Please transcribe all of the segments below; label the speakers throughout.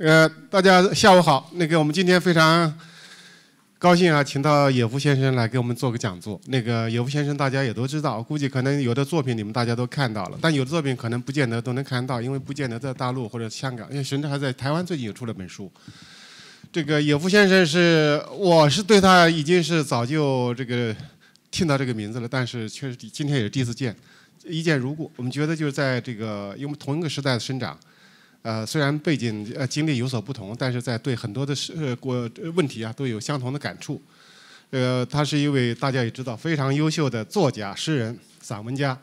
Speaker 1: 呃，大家下午好。那个，我们今天非常高兴啊，请到野夫先生来给我们做个讲座。那个野夫先生大家也都知道，估计可能有的作品你们大家都看到了，但有的作品可能不见得都能看到，因为不见得在大陆或者香港，因为甚至还在台湾最近也出了本书。这个野夫先生是，我是对他已经是早就这个听到这个名字了，但是确实今天也是第一次见，一见如故。我们觉得就是在这个因为同一个时代的生长。呃，虽然背景呃经历有所不同，但是在对很多的事呃过问题啊都有相同的感触。呃，他是一位大家也知道非常优秀的作家、诗人、散文家。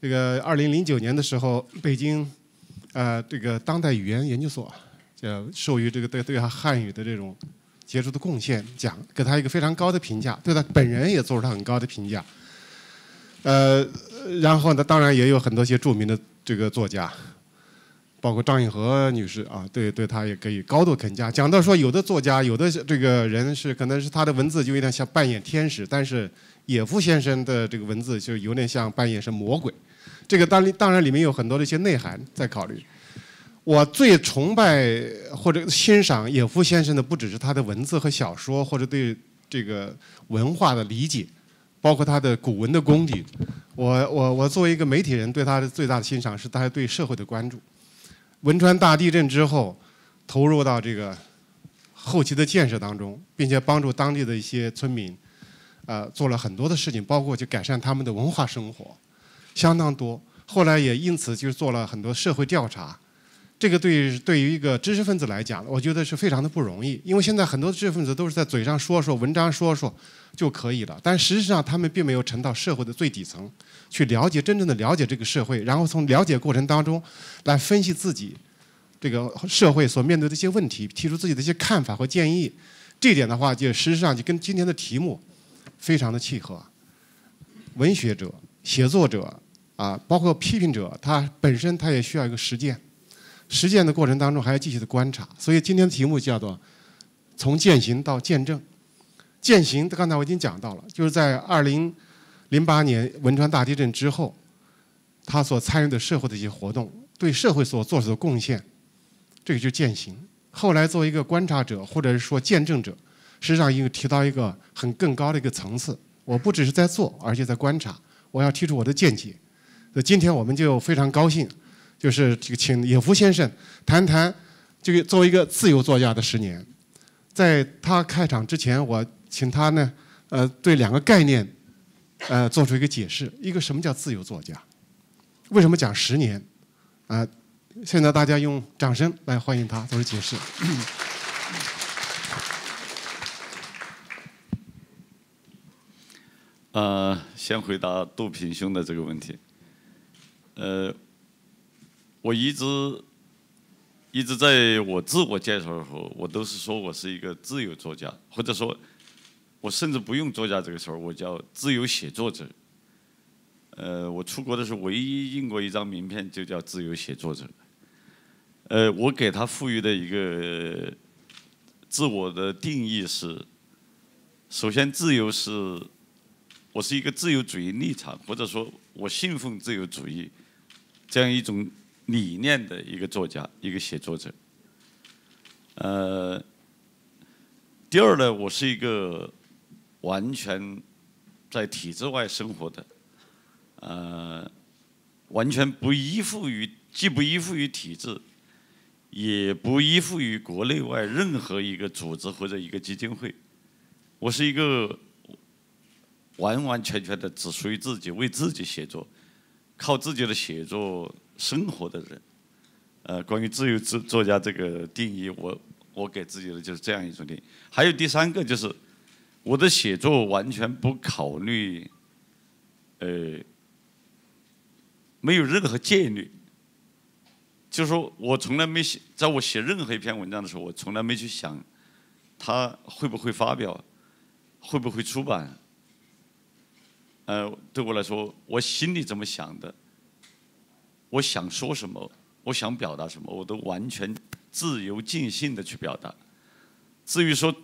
Speaker 1: 这个二零零九年的时候，北京呃这个当代语言研究所呃授予这个对对他汉语的这种杰出的贡献奖，给他一个非常高的评价，对他本人也做出了很高的评价。呃，然后呢，当然也有很多些著名的这个作家。包括张颖和女士啊，对对她也可以高度评价。讲到说，有的作家，有的这个人是可能是他的文字就有点像扮演天使，但是野夫先生的这个文字就有点像扮演是魔鬼。这个当当然里面有很多的一些内涵在考虑。我最崇拜或者欣赏野夫先生的，不只是他的文字和小说，或者对这个文化的理解，包括他的古文的功底。我我我作为一个媒体人，对他的最大的欣赏是他对社会的关注。汶川大地震之后，投入到这个后期的建设当中，并且帮助当地的一些村民，呃，做了很多的事情，包括去改善他们的文化生活，相当多。后来也因此就做了很多社会调查。这个对对于一个知识分子来讲，我觉得是非常的不容易，因为现在很多知识分子都是在嘴上说说，文章说说就可以了，但实际上他们并没有沉到社会的最底层。去了解真正的了解这个社会，然后从了解过程当中来分析自己这个社会所面对的一些问题，提出自己的一些看法和建议。这点的话，就实际上就跟今天的题目非常的契合。文学者、写作者啊，包括批评者，他本身他也需要一个实践，实践的过程当中还要继续的观察。所以今天的题目叫做“从践行到见证”。践行，刚才我已经讲到了，就是在二零。零八年汶川大地震之后，他所参与的社会的一些活动，对社会所做出的贡献，这个就践行。后来作为一个观察者或者是说见证者，实际上又提到一个很更高的一个层次。我不只是在做，而且在观察，我要提出我的见解。那今天我们就非常高兴，就是这个请野夫先生谈谈这个作为一个自由作家的十年。在他开场之前，我请他呢，呃，对两个概念。呃，做出一个解释，一个什么叫自由作家？为什么讲十年？啊，现在大家用掌声来欢迎他做出解释。
Speaker 2: 呃，先回答杜平兄的这个问题。呃，我一直一直在我自我介绍的时候，我都是说我是一个自由作家，或者说。我甚至不用“作家”这个词儿，我叫自由写作者。呃，我出国的时候唯一印过一张名片，就叫自由写作者。呃，我给他赋予的一个自我的定义是：首先，自由是，我是一个自由主义立场，或者说我信奉自由主义这样一种理念的一个作家，一个写作者。呃，第二呢，我是一个。完全在体制外生活的，呃，完全不依附于，既不依附于体制，也不依附于国内外任何一个组织或者一个基金会。我是一个完完全全的只属于自己、为自己写作、靠自己的写作生活的人。呃，关于自由作作家这个定义，我我给自己的就是这样一种定义。还有第三个就是。我的写作完全不考虑，呃，没有任何戒律，就是说我从来没写，在我写任何一篇文章的时候，我从来没去想，它会不会发表，会不会出版，呃，对我来说，我心里怎么想的，我想说什么，我想表达什么，我都完全自由尽兴的去表达。至于说。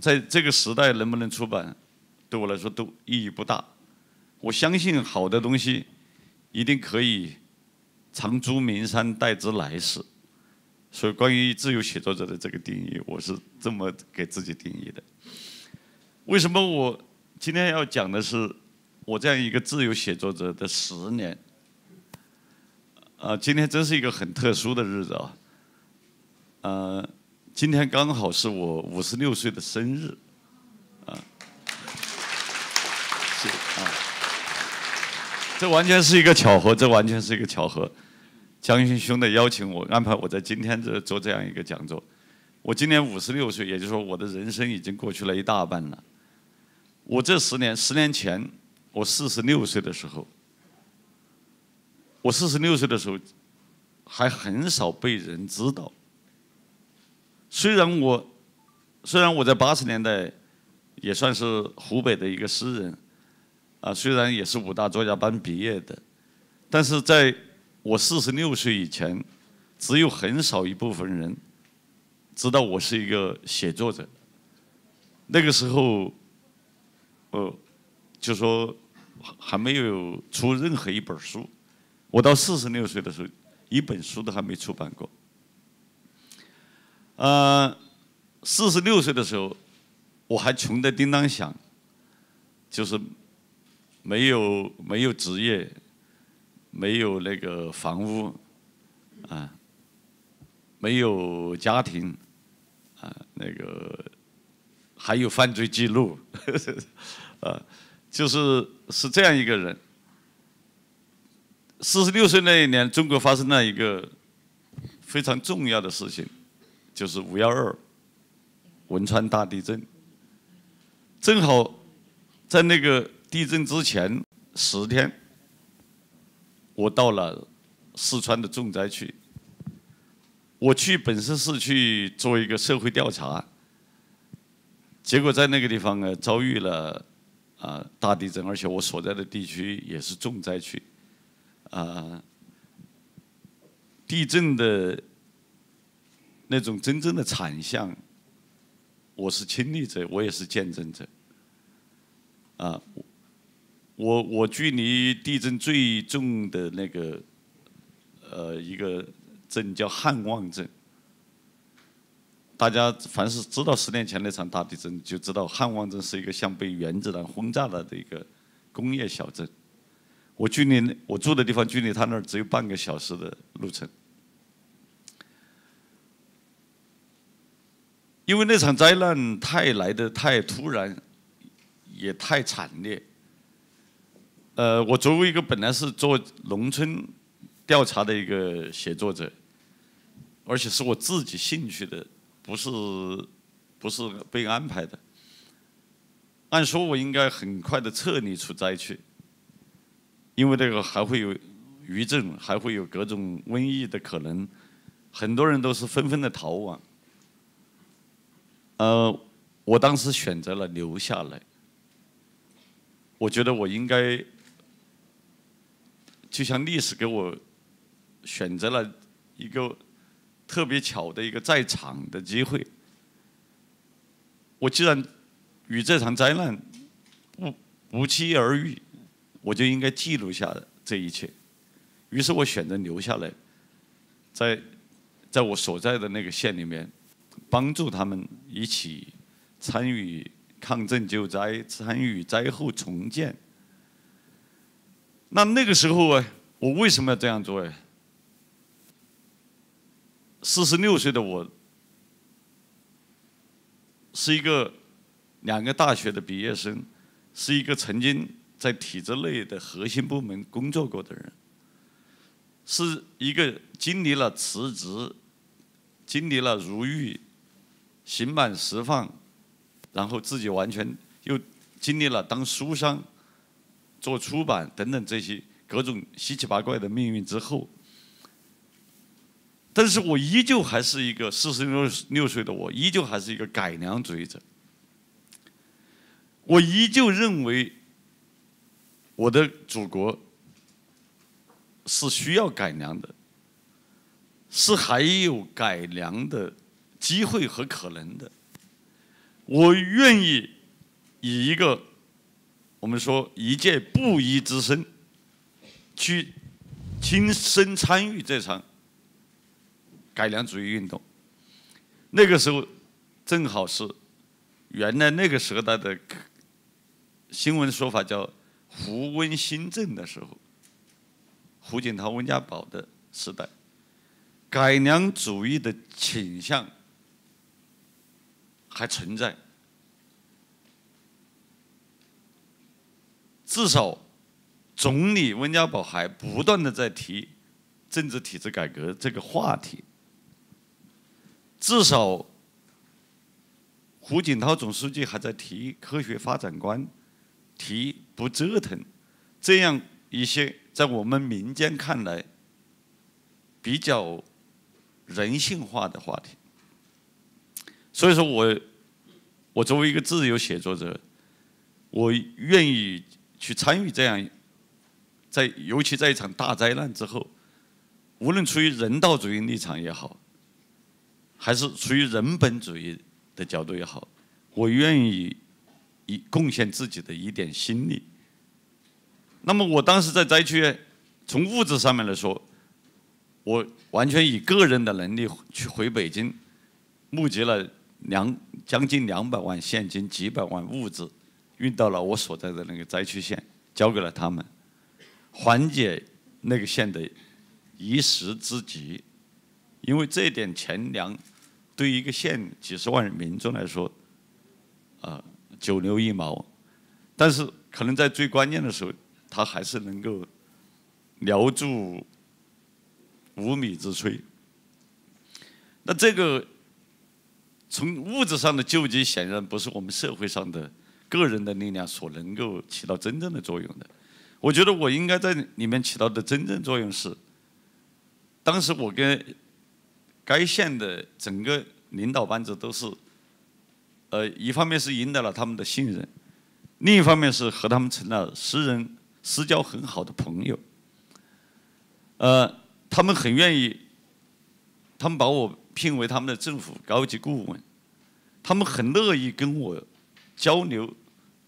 Speaker 2: 在这个时代能不能出版，对我来说都意义不大。我相信好的东西一定可以长驻名山，待之来世。所以关于自由写作者的这个定义，我是这么给自己定义的。为什么我今天要讲的是我这样一个自由写作者的十年？啊，今天真是一个很特殊的日子啊！呃，今天刚好是我五十六岁的生日，啊，谢啊，这完全是一个巧合，这完全是一个巧合。江勋兄的邀请我，安排我在今天这做这样一个讲座。我今年五十六岁，也就是说我的人生已经过去了一大半了。我这十年，十年前我四十六岁的时候。我四十六岁的时候，还很少被人知道。虽然我，虽然我在八十年代也算是湖北的一个诗人，啊，虽然也是武大作家班毕业的，但是在我四十六岁以前，只有很少一部分人知道我是一个写作者。那个时候，呃，就说还没有出任何一本书。我到四十六岁的时候，一本书都还没出版过。呃，四十六岁的时候，我还穷得叮当响，就是没有没有职业，没有那个房屋，啊，没有家庭，啊，那个还有犯罪记录，啊，就是是这样一个人。四十六岁那一年，中国发生了一个非常重要的事情，就是五幺二汶川大地震。正好在那个地震之前十天，我到了四川的重灾区。我去本身是去做一个社会调查，结果在那个地方呢遭遇了啊大地震，而且我所在的地区也是重灾区。啊，地震的那种真正的惨象，我是亲历者，我也是见证者。啊，我我距离地震最重的那个呃一个镇叫汉旺镇，大家凡是知道十年前那场大地震，就知道汉旺镇是一个像被原子弹轰炸了的一个工业小镇。我距离我住的地方距离他那儿只有半个小时的路程，因为那场灾难太来的太突然，也太惨烈。呃，我作为一个本来是做农村调查的一个写作者，而且是我自己兴趣的，不是不是被安排的。按说我应该很快的撤离出灾区。因为这个还会有余震，还会有各种瘟疫的可能，很多人都是纷纷的逃亡。呃，我当时选择了留下来。我觉得我应该，就像历史给我选择了一个特别巧的一个在场的机会。我既然与这场灾难不不期而遇。我就应该记录下这一切，于是我选择留下来，在在我所在的那个县里面，帮助他们一起参与抗震救灾，参与灾后重建。那那个时候啊，我为什么要这样做呀？四十六岁的我，是一个两个大学的毕业生，是一个曾经。在体制内的核心部门工作过的人，是一个经历了辞职、经历了入狱、刑满释放，然后自己完全又经历了当书商、做出版等等这些各种稀奇八怪的命运之后，但是我依旧还是一个四十六六岁的我，依旧还是一个改良主义者，我依旧认为。我的祖国是需要改良的，是还有改良的机会和可能的。我愿意以一个我们说一介布衣之身，去亲身参与这场改。良主义运动。那个时候正好是原来那个时代的新闻说法叫“胡温新政”的时候，胡锦涛、温家宝的时代，改良主义的倾向还存在。至少，总理温家宝还不断的在提政治体制改革这个话题。至少，胡锦涛总书记还在提科学发展观，提不折腾，这样一些在我们民间看来比较人性化的话题。所以说我，我作为一个自由写作者，我愿意。去参与这样，在尤其在一场大灾难之后，无论出于人道主义立场也好，还是出于人本主义的角度也好，我愿意以贡献自己的一点心力。那么我当时在灾区，从物质上面来说，我完全以个人的能力去回北京，募集了两将近两百万现金，几百万物资。运到了我所在的那个灾区县，交给了他们，缓解那个县的一时之急，因为这点钱粮对于一个县几十万民众来说，啊九牛一毛，但是可能在最关键的时候，他还是能够留住无米之炊。那这个从物质上的救济，显然不是我们社会上的。个人的力量所能够起到真正的作用的，我觉得我应该在里面起到的真正作用是，当时我跟该县的整个领导班子都是，呃，一方面是赢得了他们的信任，另一方面是和他们成了私人私交很好的朋友，呃，他们很愿意，他们把我聘为他们的政府高级顾问，他们很乐意跟我交流。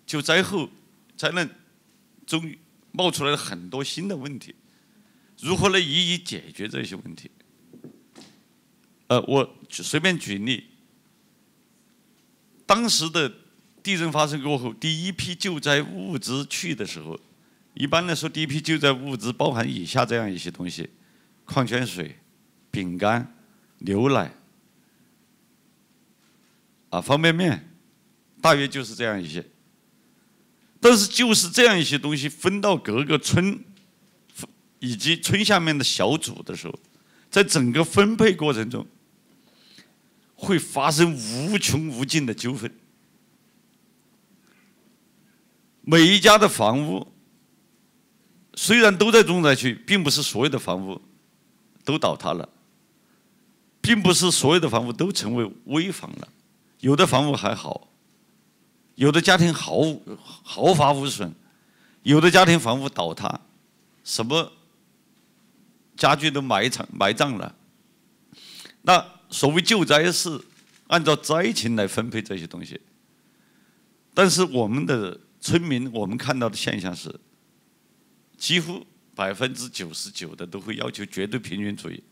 Speaker 2: 就灾后灾难中冒出来了很多新的问题，如何来予以解决这些问题？呃，我随便举例，当时的地震发生过后，第一批救灾物资去的时候，一般来说，第一批救灾物资包含以下这样一些东西：矿泉水、饼干、牛奶啊，方便面，大约就是这样一些。但是就是这样一些东西分到各个村，以及村下面的小组的时候，在整个分配过程中，会发生无穷无尽的纠纷。每一家的房屋虽然都在重灾区，并不是所有的房屋都倒塌了，并不是所有的房屋都成为危房了，有的房屋还好。有的家庭毫毫发无损，有的家庭房屋倒塌，什么家具都埋藏埋葬了。那所谓救灾是按照灾情来分配这些东西，但是我们的村民，我们看到的现象是，几乎百分之九十九的都会要求绝对平均主义。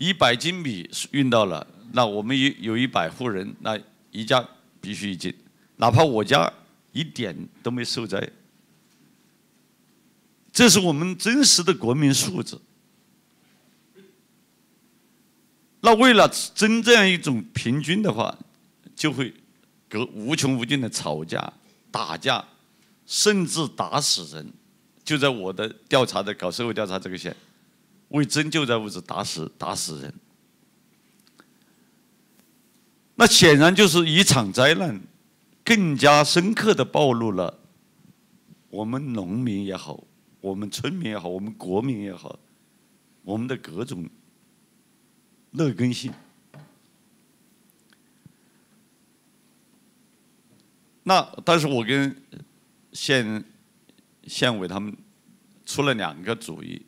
Speaker 2: 一百斤米运到了，那我们有有一百户人，那一家。必须一斤，哪怕我家一点都没受灾，这是我们真实的国民素质。那为了争这样一种平均的话，就会隔无穷无尽的吵架、打架，甚至打死人。就在我的调查的搞社会调查这个县，为争救灾物资打死打死人。那显然就是一场灾难，更加深刻的暴露了我们农民也好，我们村民也好，我们国民也好，我们的各种劣根性。那但是我跟县县委他们出了两个主意，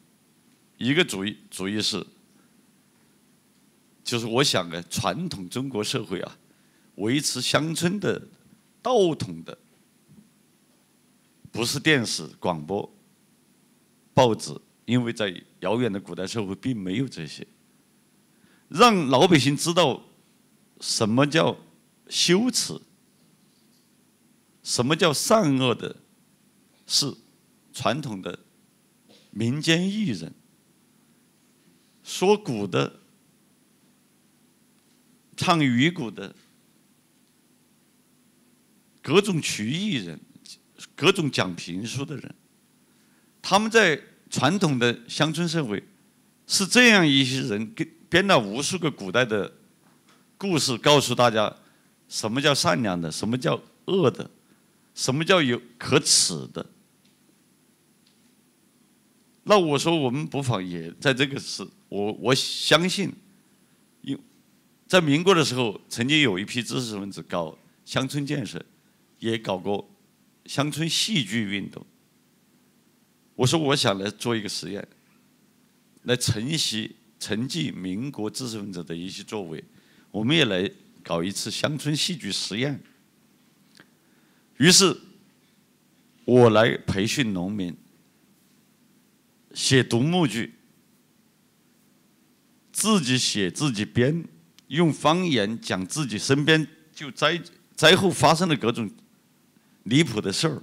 Speaker 2: 一个主意主意是。就是我想呢，传统中国社会啊，维持乡村的道统的，不是电视、广播、报纸，因为在遥远的古代社会并没有这些，让老百姓知道什么叫羞耻，什么叫善恶的，是传统的民间艺人，说古的、唱鱼鼓的、各种曲艺人、各种讲评书的人，他们在传统的乡村社会是这样一些人给编了无数个古代的故事，告诉大家什么叫善良的，什么叫恶的。什么叫有可耻的？那我说，我们不妨也在这个事，我我相信，因在民国的时候，曾经有一批知识分子搞乡村建设，也搞过乡村戏剧运动。我说，我想来做一个实验，来承袭、承继民国知识分子的一些作为，我们也来搞一次乡村戏剧实验。于是，我来培训农民写独幕剧，自己写自己编，用方言讲自己身边就灾灾后发生的各种离谱的事儿，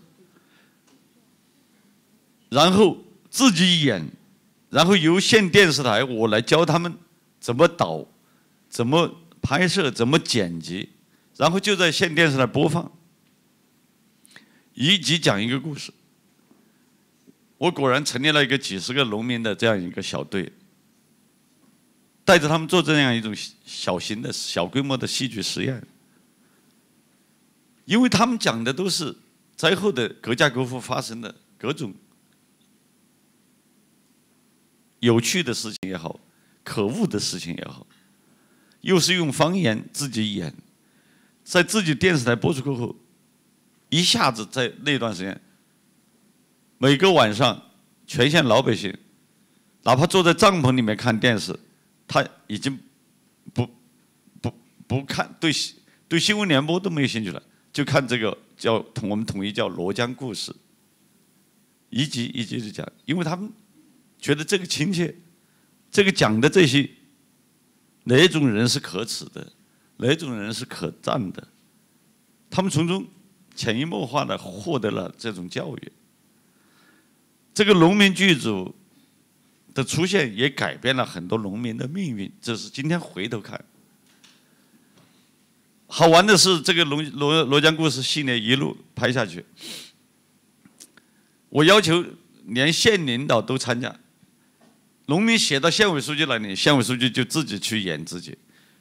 Speaker 2: 然后自己演，然后由县电视台我来教他们怎么导，怎么拍摄，怎么剪辑，然后就在县电视台播放。一集讲一个故事，我果然成立了一个几十个农民的这样一个小队，带着他们做这样一种小型的小规模的戏剧实验，因为他们讲的都是灾后的各家各户发生的各种有趣的事情也好，可恶的事情也好，又是用方言自己演，在自己电视台播出过后。一下子在那段时间，每个晚上，全县老百姓，哪怕坐在帐篷里面看电视，他已经不不不看对对新闻联播都没有兴趣了，就看这个叫统我们统一叫罗江故事，一集一集的讲，因为他们觉得这个亲切，这个讲的这些哪种人是可耻的，哪种人是可赞的，他们从中。潜移默化的获得了这种教育，这个农民剧组的出现也改变了很多农民的命运。这是今天回头看，好玩的是这个《罗罗罗江故事》系列一路拍下去，我要求连县领导都参加，农民写到县委书记那里，县委书记就自己去演自己；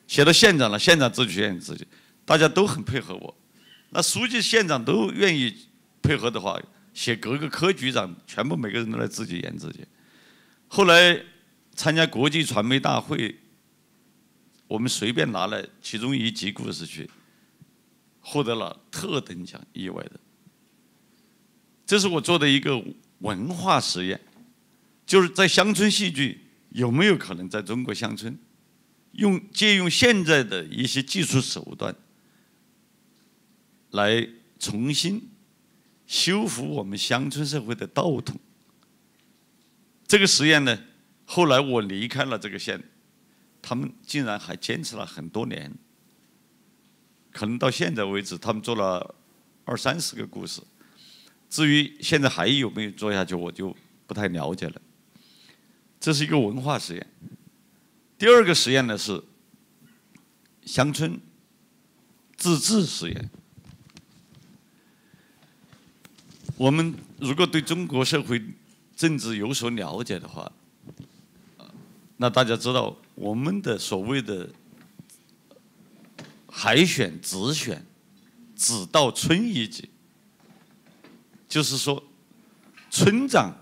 Speaker 2: 写到县长了，县长自己去演自己，大家都很配合我。那书记、县长都愿意配合的话，写各个科局长全部每个人都来自己演自己。后来参加国际传媒大会，我们随便拿了其中一集故事去，获得了特等奖，意外的。这是我做的一个文化实验，就是在乡村戏剧有没有可能在中国乡村用借用现在的一些技术手段。来重新修复我们乡村社会的道统。这个实验呢，后来我离开了这个县，他们竟然还坚持了很多年。可能到现在为止，他们做了二三十个故事。至于现在还有没有做下去，我就不太了解了。这是一个文化实验。第二个实验呢是乡村自治实验。我们如果对中国社会政治有所了解的话，那大家知道我们的所谓的海选、直选，只到村一级，就是说，村长，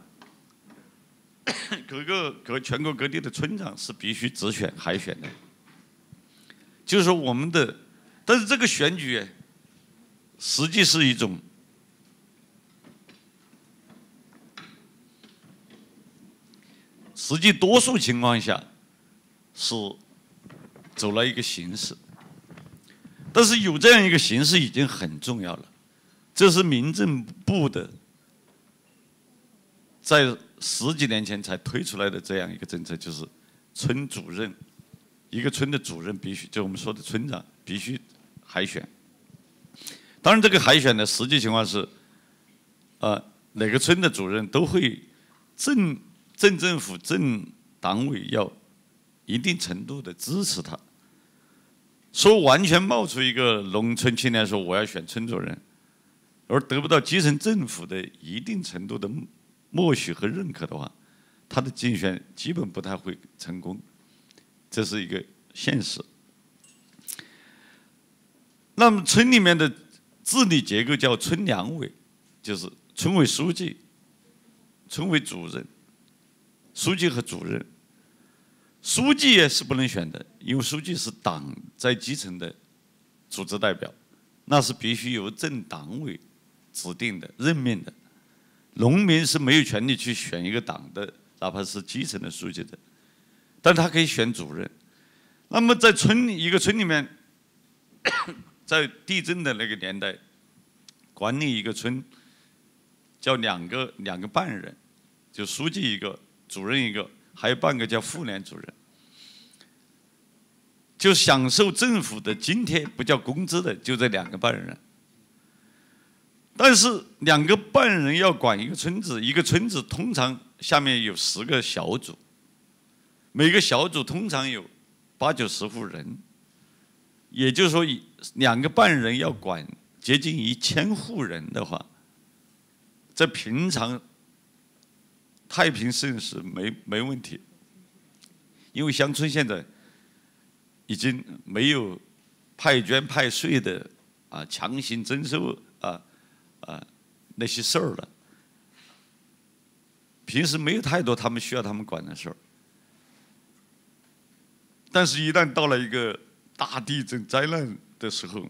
Speaker 2: 各个各全国各地的村长是必须直选、海选的，就是说我们的，但是这个选举实际是一种。实际多数情况下是走了一个形式，但是有这样一个形式已经很重要了。这是民政部的在十几年前才推出来的这样一个政策，就是村主任一个村的主任必须，就我们说的村长必须海选。当然，这个海选的实际情况是，呃，哪个村的主任都会正镇政府镇党委要一定程度的支持他。说完全冒出一个农村青年说我要选村主任，而得不到基层政府的一定程度的默许和认可的话，他的竞选基本不太会成功，这是一个现实。那么村里面的治理结构叫村两委，就是村委书记、村委主任、书记和主任。书记也是不能选的，因为书记是党在基层的组织代表，那是必须由镇党委指定的、任命的。农民是没有权利去选一个党的，哪怕是基层的书记的，但他可以选主任。那么在村一个村里面，在地震的那个年代，管理一个村叫两个两个半人，就书记一个，主任一个。还有半个叫妇联主任，就享受政府的津贴，不叫工资的，就这两个半人。但是两个半人要管一个村子，一个村子通常下面有十个小组，每个小组通常有八九十户人，也就是说，两个半人要管接近一千户人的话，在平常。太平盛世没没问题，因为乡村现在已经没有派捐派税的啊强行征收啊啊那些事儿了。平时没有太多他们需要他们管的事儿，但是，一旦到了一个大地震灾难的时候，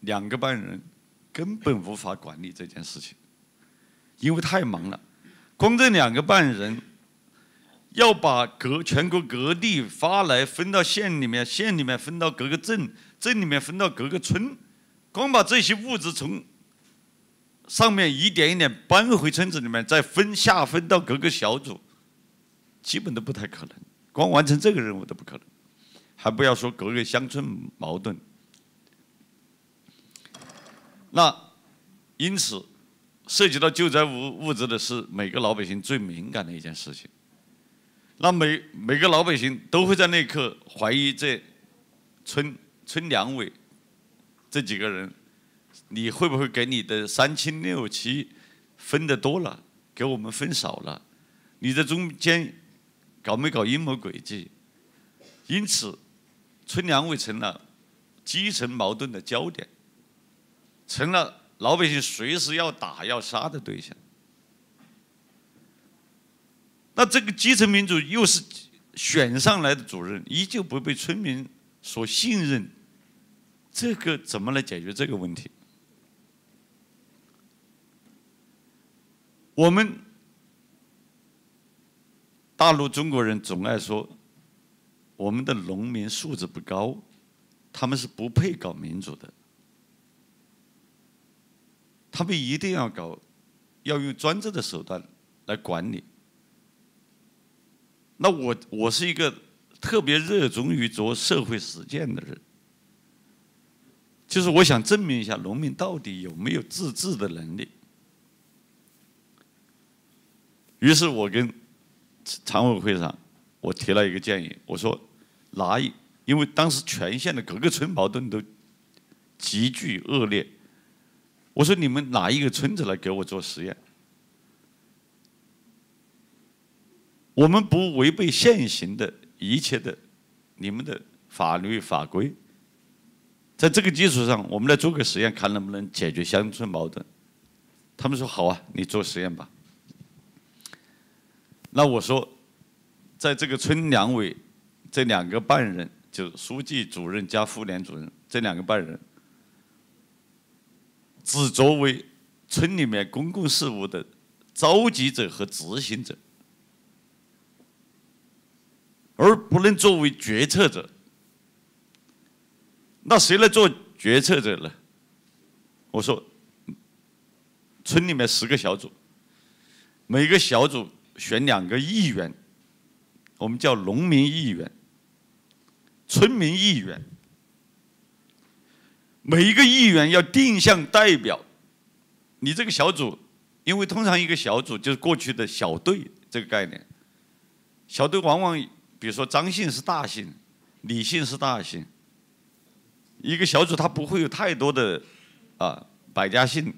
Speaker 2: 两个半人根本无法管理这件事情，因为太忙了。光这两个半人，要把各全国各地发来分到县里面，县里面分到各个镇，镇里面分到各个村，光把这些物资从上面一点一点搬回村子里面，再分下分到各个小组，基本都不太可能。光完成这个任务都不可能，还不要说各个乡村矛盾。那因此。涉及到救灾物物资的是每个老百姓最敏感的一件事情。那每每个老百姓都会在那一刻怀疑这村村两委这几个人，你会不会给你的三亲六戚分的多了，给我们分少了？你在中间搞没搞阴谋诡计？因此，村两委成了基层矛盾的焦点，成了。老百姓随时要打要杀的对象，那这个基层民主又是选上来的主任，依旧不被村民所信任，这个怎么来解决这个问题？我们大陆中国人总爱说，我们的农民素质不高，他们是不配搞民主的。他们一定要搞，要用专制的手段来管理。那我我是一个特别热衷于做社会实践的人，就是我想证明一下农民到底有没有自治的能力。于是我跟常委会上我提了一个建议，我说拿一，因为当时全县的各个村矛盾都急剧恶劣。我说你们哪一个村子来给我做实验？我们不违背现行的一切的你们的法律法规，在这个基础上，我们来做个实验，看能不能解决乡村矛盾。他们说好啊，你做实验吧。那我说，在这个村两委这两个半人，就书记主任加妇联主任这两个半人。只作为村里面公共事务的召集者和执行者，而不能作为决策者。那谁来做决策者呢？我说，村里面十个小组，每个小组选两个议员，我们叫农民议员，村民议员，每一个议员要定向代表你这个小组，因为通常一个小组就是过去的小队这个概念，小队往往比如说张姓是大姓，李姓是大姓，一个小组它不会有太多的啊百家姓，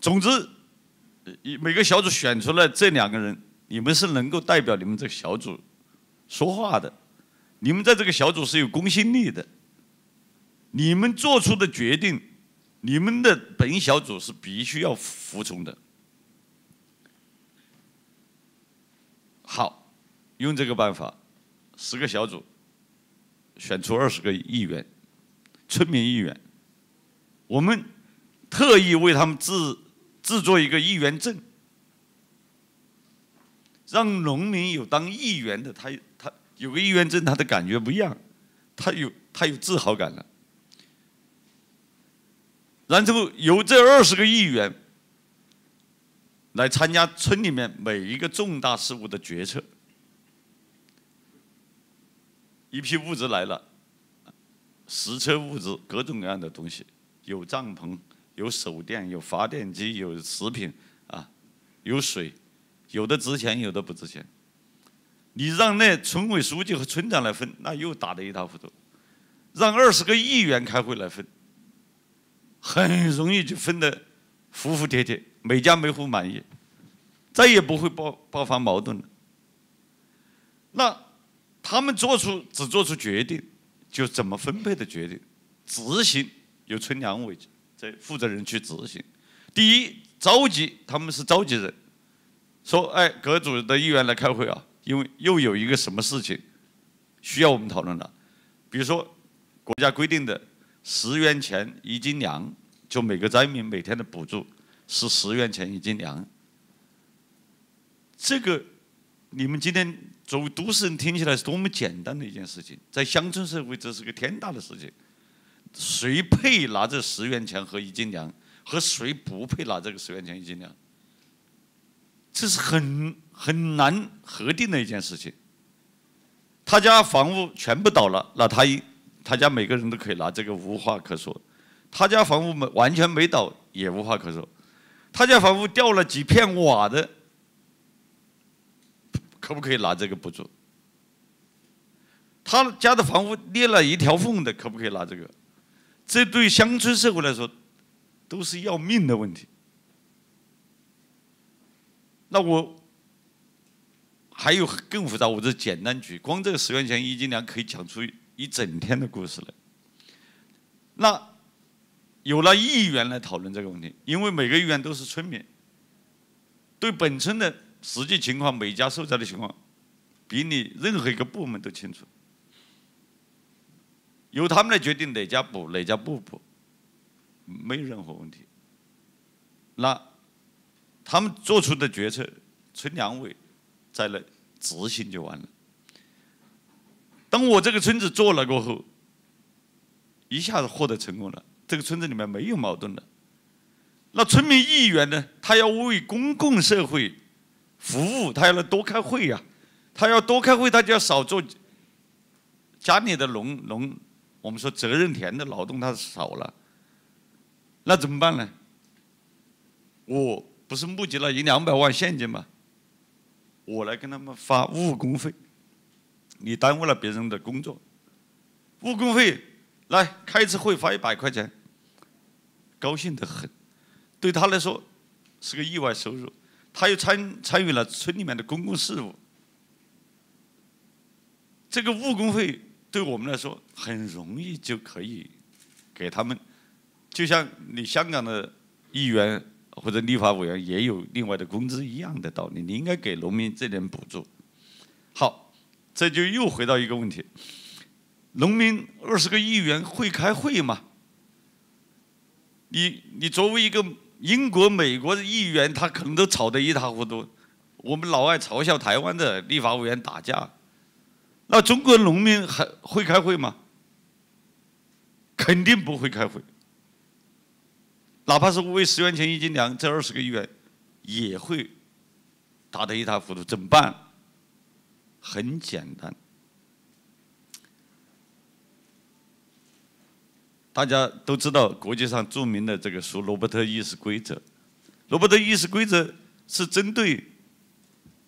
Speaker 2: 总之，每个小组选出来这两个人，你们是能够代表你们这个小组说话的。你们在这个小组是有公信力的，你们做出的决定，你们的本小组是必须要服从的。好，用这个办法，十个小组选出二十个议员，村民议员，我们特意为他们制制作一个议员证，让农民有当议员的他他。有个议员证，他的感觉不一样，他有他有自豪感了。然后由这二十个议员来参加村里面每一个重大事务的决策。一批物资来了，十车物资，各种各样的东西，有帐篷，有手电，有发电机，有食品啊，有水，有的值钱，有的不值钱。你让那村委书记和村长来分，那又打得一塌糊涂；让二十个议员开会来分，很容易就分得服服帖帖，每家每户满意，再也不会爆爆发矛盾了。那他们做出只做出决定，就怎么分配的决定，执行由村两委这负责人去执行。第一，召集他们是召集人，说：“哎，各组的议员来开会啊。”因为又有一个什么事情需要我们讨论了，比如说国家规定的十元钱一斤粮，就每个灾民每天的补助是十元钱一斤粮。这个你们今天作为都市人听起来是多么简单的一件事情，在乡村社会这是个天大的事情。谁配拿这十元钱和一斤粮，和谁不配拿这个十元钱一斤粮？这是很很难核定的一件事情。他家房屋全部倒了，那他一他家每个人都可以拿这个无话可说。他家房屋没完全没倒也无话可说。他家房屋掉了几片瓦的，可不可以拿这个补助？他家的房屋裂了一条缝的，可不可以拿这个？这对乡村社会来说，都是要命的问题。那我还有更复杂，我这简单举，光这个十元钱一斤粮可以讲出一整天的故事了。那有了议员来讨论这个问题，因为每个议员都是村民，对本村的实际情况、每家受灾的情况，比你任何一个部门都清楚，由他们来决定哪家补哪家不补，没有任何问题。那。他们做出的决策，村两委再来执行就完了。当我这个村子做了过后，一下子获得成功了，这个村子里面没有矛盾了。那村民议员呢？他要为公共社会服务，他要来多开会呀。他要多开会，他就要少做家里的农农，我们说责任田的劳动，他少了。那怎么办呢？我。不是募集了一两百万现金吗？我来跟他们发误工费，你耽误了别人的工作，误工费来开一次会发一百块钱，高兴得很，对他来说是个意外收入，他又参参与了村里面的公共事务，这个误工费对我们来说很容易就可以给他们，就像你香港的议员。或者立法委员也有另外的工资一样的道理，你应该给农民这点补助。好，这就又回到一个问题：农民二十个议员会开会吗？你你作为一个英国、美国的议员，他可能都吵得一塌糊涂。我们老爱嘲笑台湾的立法委员打架，那中国农民还会开会吗？肯定不会开会。哪怕是为十元钱一斤粮，这二十个议员也会打得一塌糊涂，怎么办？很简单。大家都知道国际上著名的这个书罗伯特意识规则。罗伯特意识规则是针对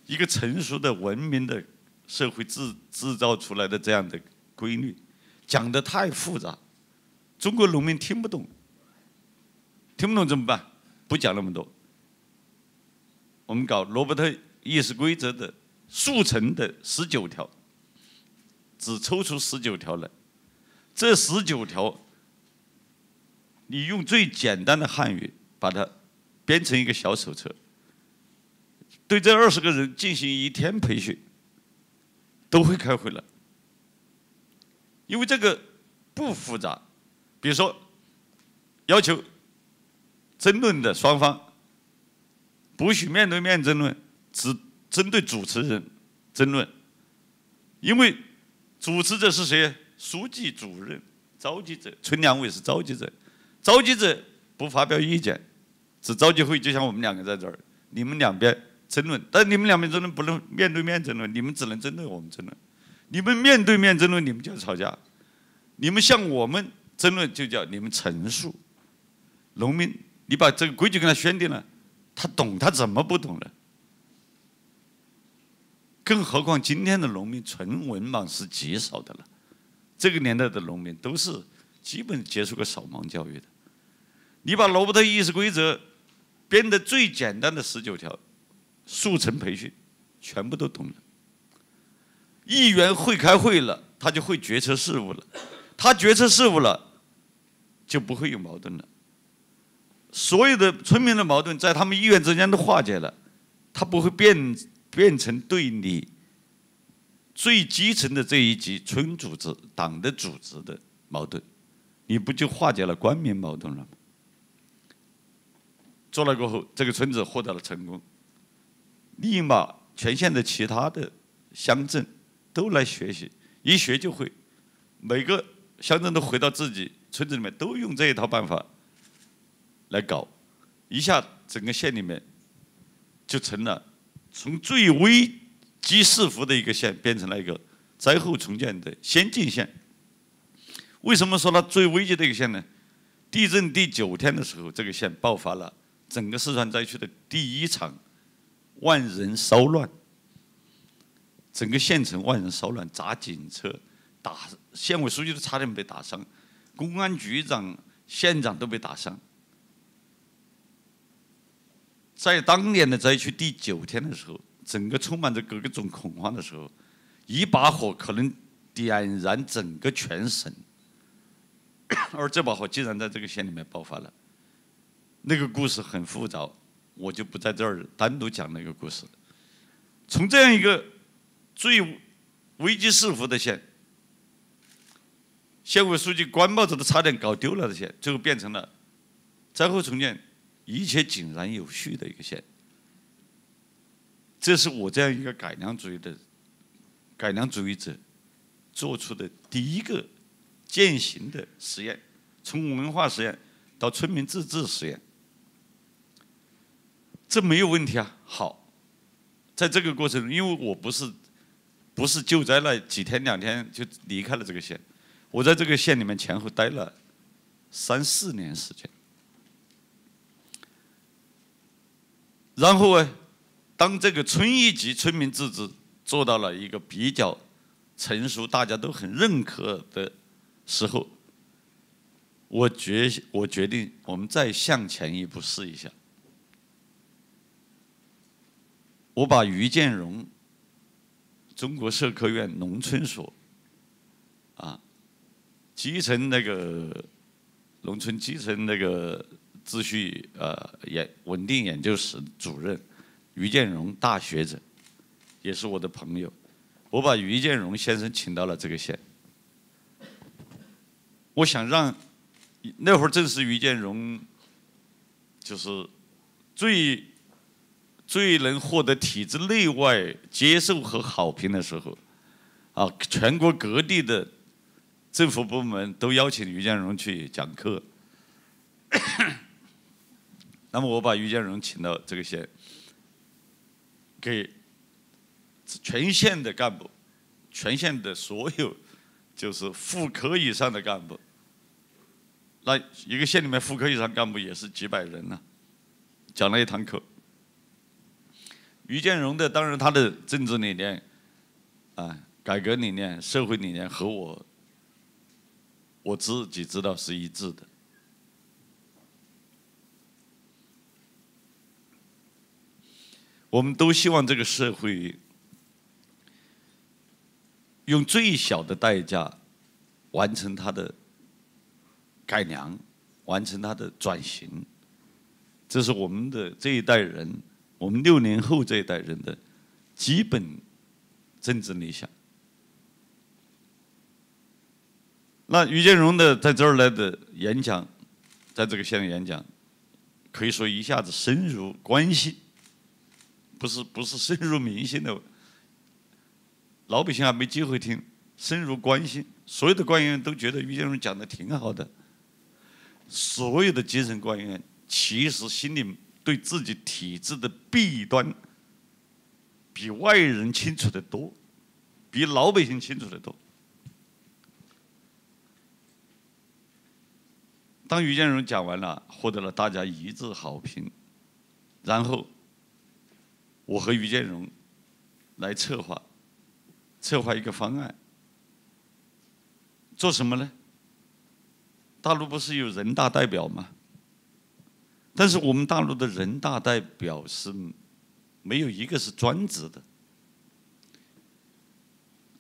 Speaker 2: 一个成熟的文明的社会制制造出来的这样的规律。讲的太复杂中国农民听不懂。听不懂怎么办？不讲那么多。我们搞罗伯特意识规则的速成的十九条，只抽出十九条来，这十九条。你用最简单的汉语把它编成一个小手册，对这二十个人进行一天培训，都会开会了。因为这个不复杂，比如说要求争论的双方不许面对面争论，只针对主持人争论。因为主持者是谁？书记、主任、召集者，村两委是召集者。召集者不发表意见，只召集会，就像我们两个在这儿，你们两边争论，但你们两边争论不能面对面争论，你们只能针对我们争论。你们面对面争论，你们就吵架；你们向我们争论，就叫你们陈述。农民，你把这个规矩跟他宣定了，他懂，他怎么不懂呢？更何况今天的农民纯文盲是极少的了，这个年代的农民都是基本接受过扫盲教育的。你把罗伯特议事规则编的最简单的十九条，速成培训，全部都懂了。议员会开会了，他就会决策事务了，他决策事务了，就不会有矛盾了。所有的村民的矛盾在他们议员之间都化解了，他不会变变成对你最基层的这一级村组织、党的组织的矛盾，你不就化解了官民矛盾了吗？做了过后，这个村子获得了成功，立马全县的其他的乡镇都来学习，一学就会，每个乡镇都回到自己村子里面，都用这一套办法来搞，一下整个县里面就成了从最危机四伏的一个县，变成了一个灾后重建的先进县。为什么说它最危机的一个县呢？地震第九天的时候，这个县爆发了。整个四川灾区的第一场万人骚乱，整个县城万人骚乱，砸警车，打县委书记都差点被打伤，公安局长、县长都被打伤。在当年的灾区第九天的时候，整个充满着各种恐慌的时候，一把火可能点燃整个全省，而这把火竟然在这个县里面爆发了。那个故事很复杂，我就不在这儿单独讲那个故事。从这样一个最危机四伏的县，县委书记官帽子都差点搞丢了的县，最后变成了灾后重建一切井然有序的一个县。这是我这样一个改良主义的改良主义者做出的第一个践行的实验，从文化实验到村民自治实验。这没有问题啊，好，在这个过程中，因为我不是不是救灾那几天两天就离开了这个县，我在这个县里面前后待了三四年时间，然后呢，当这个村一级村民自治做到了一个比较成熟、大家都很认可的时候，我决我决定我们再向前一步试一下。我把于建荣中国社科院农村所啊基层那个农村基层那个秩序呃研稳定研究室主任于建荣大学者也是我的朋友，我把于建荣先生请到了这个县，我想让那会儿正是于建荣就是最。最能获得体制内外接受和好评的时候，啊，全国各地的政府部门都邀请于建荣去讲课。那么我把于建荣请到这个县，给全县的干部，全县的所有就是副科以上的干部，那一个县里面副科以上干部也是几百人呢、讲了一堂课。于建荣的当然他的政治理念啊、改革理念、社会理念和我我自己知道是一致的。我们都希望这个社会用最小的代价完成它的改良，完成它的转型。这是我们的这一代人，我们六零后这一代人的基本政治理想。那于建荣的在这儿来的演讲，在这个现场演讲，可以说一下子深入关心，不是不是深入民心的，老百姓还没机会听，深入关心，所有的官员都觉得于建荣讲的挺好的，所有的基层官员其实心里对自己体制的弊端，比外人清楚的多，比老百姓清楚的多。当于建荣讲完了，获得了大家一致好评，然后我和于建荣来策划，策划一个方案，做什么呢？大陆不是有人大代表吗？但是我们大陆的人大代表是没有一个是专职的。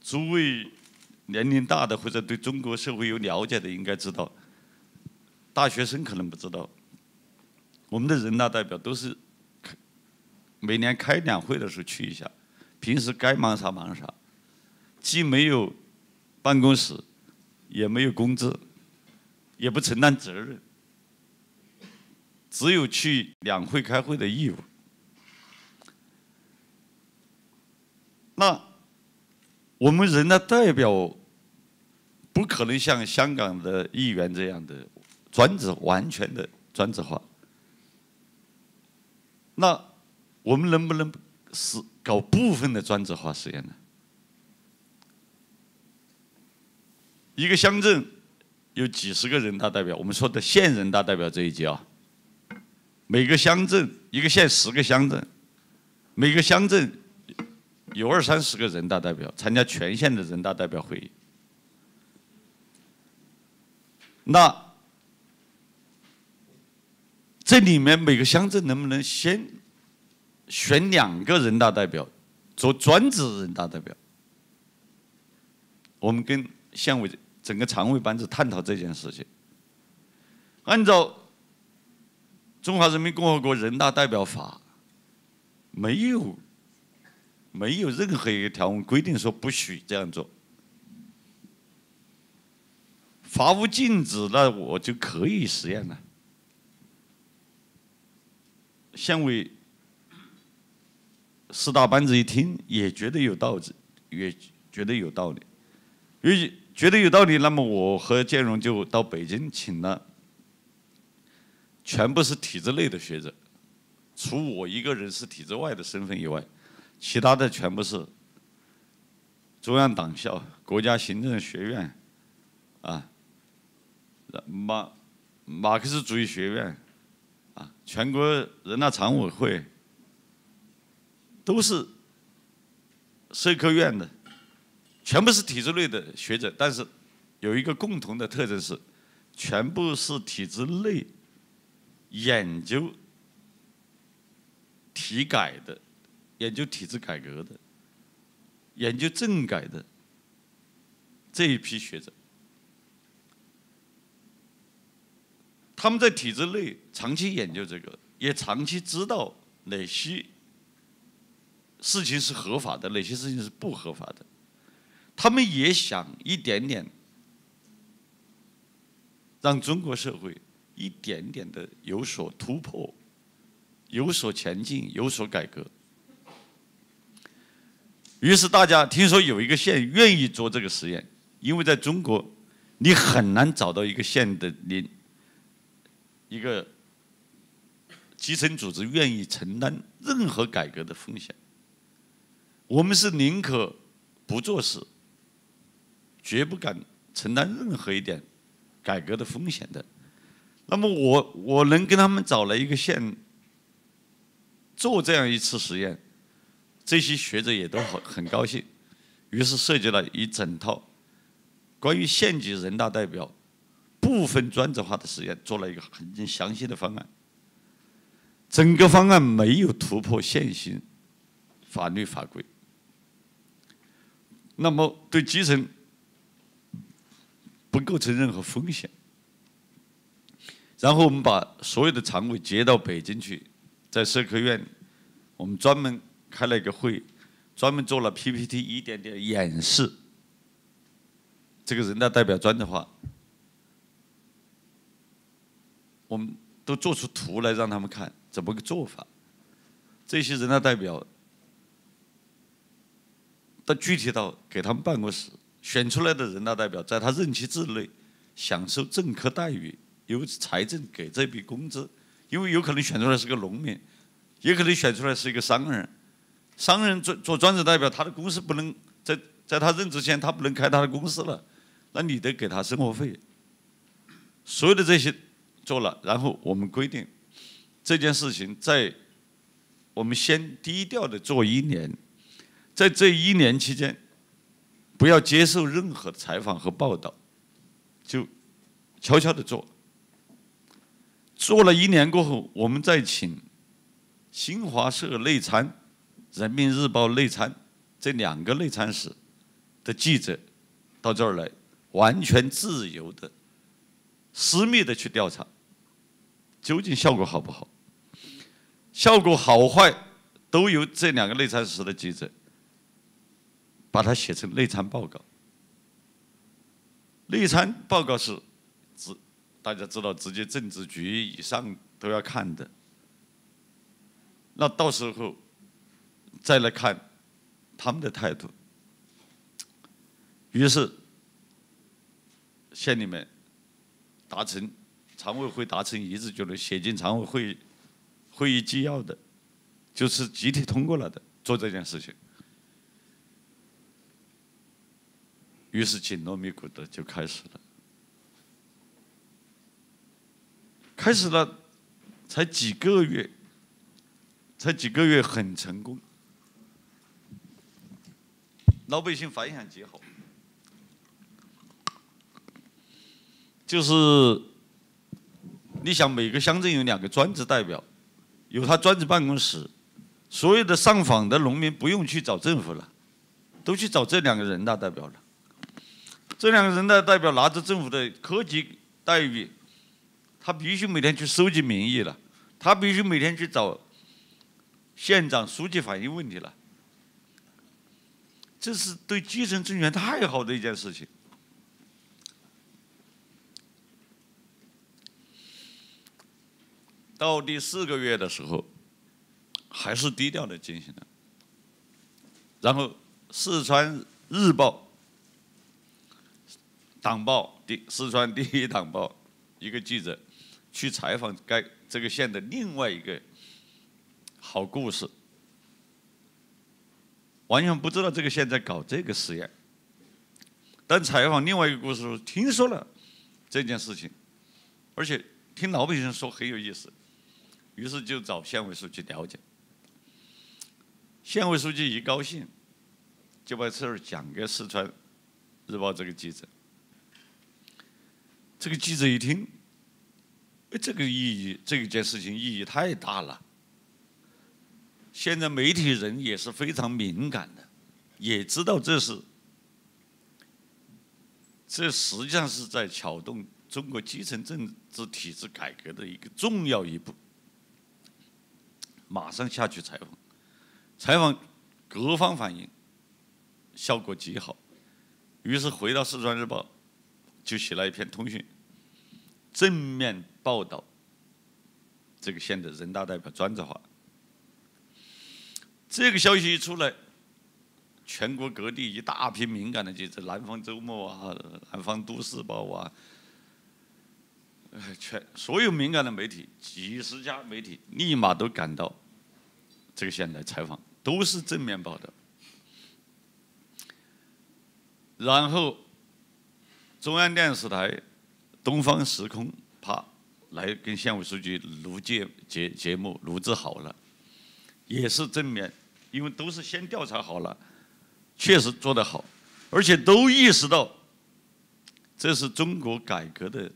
Speaker 2: 诸位年龄大的或者对中国社会有了解的，应该知道。大学生可能不知道，我们的人大代表都是每年开两会的时候去一下，平时该忙啥忙啥，既没有办公室，也没有工资，也不承担责任，只有去两会开会的义务。那我们人大代表不可能像香港的议员这样的。专职完全的专职化，那我们能不能是搞部分的专职化实验呢？一个乡镇有几十个人大代表，我们说的县人大代表这一级啊，每个乡镇一个县十个乡镇，每个乡镇有二三十个人大代表参加全县的人大代表会议，那。这里面每个乡镇能不能先选两个人大代表做专职人大代表？我们跟县委整个常委班子探讨这件事情。按照《中华人民共和国人大代表法》，没有没有任何一个条文规定说不许这样做，法无禁止，那我就可以实验了。县委四大班子一听，也觉得有道理，也觉得有道理，因为觉得有道理，那么我和建荣就到北京请了，全部是体制内的学者，除我一个人是体制外的身份以外，其他的全部是中央党校、国家行政学院，啊，马马克思主义学院。啊，全国人大常委会都是社科院的，全部是体制内的学者，但是有一个共同的特征是，全部是体制内研究体改的、研究体制改革的、研究政改的这一批学者。他们在体制内长期研究这个，也长期知道哪些事情是合法的，哪些事情是不合法的。他们也想一点点让中国社会一点点的有所突破，有所前进，有所改革。于是大家听说有一个县愿意做这个实验，因为在中国，你很难找到一个县的你。一个基层组织愿意承担任何改革的风险，我们是宁可不做事，绝不敢承担任何一点改革的风险的。那么我我能跟他们找来一个县做这样一次实验，这些学者也都很很高兴，于是设计了一整套关于县级人大代表部分专职化的实验，做了一个很详细的方案。整个方案没有突破现行法律法规，那么对基层不构成任何风险。然后我们把所有的常委接到北京去，在社科院，我们专门开了一个会，专门做了 PPT 一点点演示这个人大代表专的话，我们都做出图来让他们看怎么个做法。这些人大代表，到具体到给他们办公室选出来的人大代表，在他任期之内享受正科待遇。由财政给这笔工资，因为有可能选出来是个农民，也可能选出来是一个商人。商人做做专职代表，他的公司不能在在他任职前他不能开他的公司了，那你得给他生活费。所有的这些做了，然后我们规定这件事情在我们先低调的做一年，在这一年期间不要接受任何采访和报道，就悄悄的做。做了一年过后，我们再请新华社内参、人民日报内参这两个内参室的记者到这儿来，完全自由的、私密的去调查，究竟效果好不好？效果好坏都由这两个内参室的记者把它写成内参报告。内参报告是直。大家知道，直接政治局以上都要看的。那到时候再来看他们的态度。于是县里面达成常委会达成一致，就能写进常委会会议纪要的，就是集体通过了的，做这件事情。于是紧锣密鼓的就开始了。开始了，才几个月，才几个月很成功，老百姓反响极好。就是你想，每个乡镇有两个专职代表，有他专职办公室，所有的上访的农民不用去找政府了，都去找这两个人大代表了。这两个人大代表拿着政府的科级待遇。他必须每天去收集民意了，他必须每天去找县长、书记反映问题了，这是对基层政权太好的一件事情。到第四个月的时候，还是低调的进行了，然后四川日报党报第四川第一党报一个记者。去采访该这个县的另外一个好故事，完全不知道这个县在搞这个实验。但采访另外一个故事，听说了这件事情，而且听老百姓说很有意思，于是就找县委书记了解。县委书记一高兴，就把事儿讲给四川日报这个记者。这个记者一听。这个意义，这一件事情意义太大了。现在媒体人也是非常敏感的，也知道这是，这实际上是在撬动中国基层政治体制改革的一个重要一步。马上下去采访，采访各方反映，效果极好。于是回到四川日报，就写了一篇通讯。正面报道这个县的人大代表专职化，这个消息一出来，全国各地一大批敏感的记者，《南方周末》啊，《南方都市报》啊，全所有敏感的媒体，几十家媒体立马都赶到这个县来采访，都是正面报道。然后中央电视台。东方时空，怕，来跟县委书记录节节节目录制好了，也是正面，因为都是先调查好了，确实做得好，而且都意识到这是中国改革的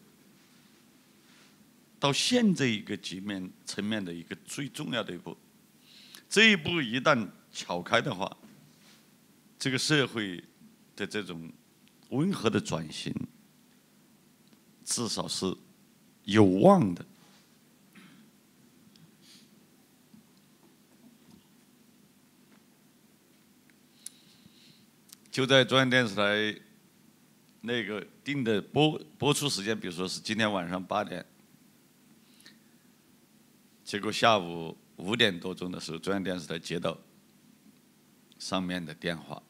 Speaker 2: 到现这一个局面层面的一个最重要的一步。这一步一旦敲开的话，这个社会的这种温和的转型，至少是。有望的。就在中央电视台那个定的播播出时间，比如说是今天晚上八点，结果下午五点多钟的时候，中央电视台接到上面的电话，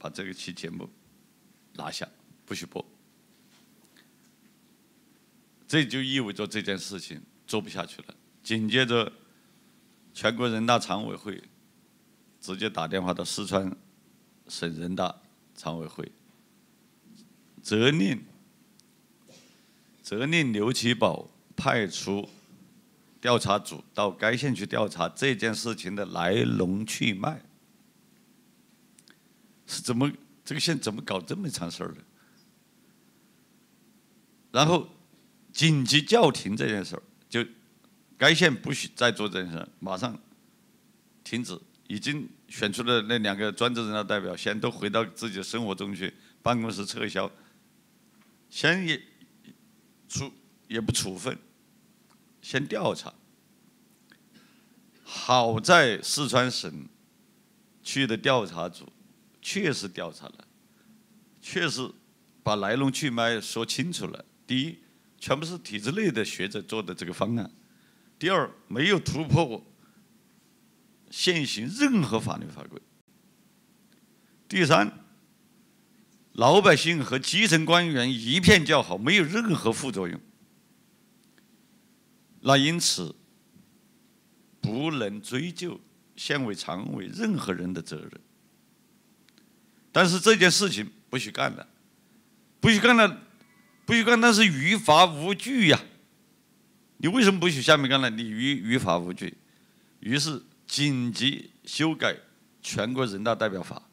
Speaker 2: 把这个期节目拿下，不许播。这就意味着这件事情做不下去了。紧接着，全国人大常委会直接打电话到四川省人大常委会，责令责令刘奇宝派出调查组到该县去调查这件事情的来龙去脉，是怎么这个县怎么搞这么长事儿的？然后。紧急叫停这件事儿，就该县不许再做这件事，马上停止。已经选出的那两个专职人大代表，先都回到自己的生活中去，办公室撤销，先也处也不处分，先调查。好在四川省去的调查组确实调查了，确实把来龙去脉说清楚了。第一。全部是体制内的学者做的这个方案。第二，没有突破现行任何法律法规。第三，老百姓和基层官员一片叫好，没有任何副作用。那因此，不能追究县委常委任何人的责任。但是这件事情不许干了，不许干了。不许干，那是于法无据呀！你为什么不许下面干呢？你于于法无据，于是紧急修改全国人大代表法，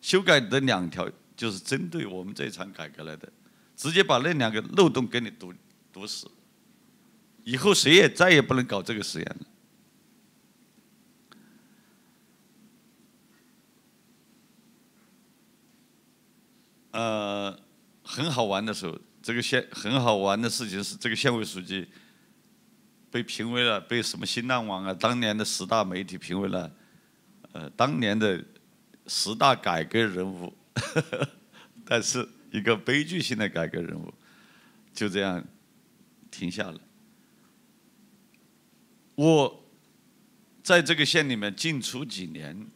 Speaker 2: 修改的两条就是针对我们这场改革来的，直接把那两个漏洞给你堵堵死，以后谁也再也不能搞这个实验了。呃。很好玩的时候，这个县很好玩的事情是，这个县委书记被评为了被什么新浪网啊，当年的十大媒体评为了，呃，当年的十大改革人物，但是一个悲剧性的改革人物，就这样停下了。我在这个县里面进出几年，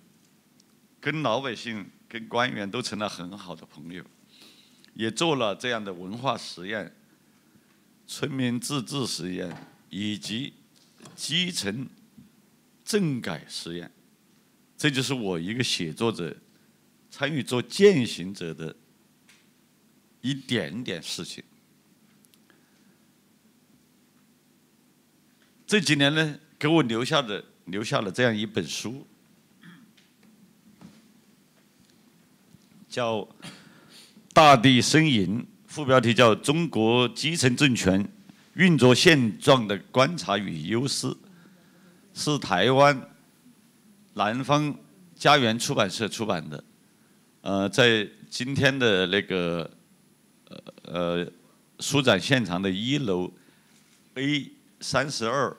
Speaker 2: 跟老百姓、跟官员都成了很好的朋友。也做了这样的文化实验、村民自治实验以及基层政改实验，这就是我一个写作者参与做践行者的一点点事情。这几年呢，给我留下的留下了这样一本书，叫。大地呻吟，副标题叫《中国基层政权运作现状的观察与优势》，是台湾南方家园出版社出版的。呃，在今天的那个呃呃书展现场的一楼 A 三十二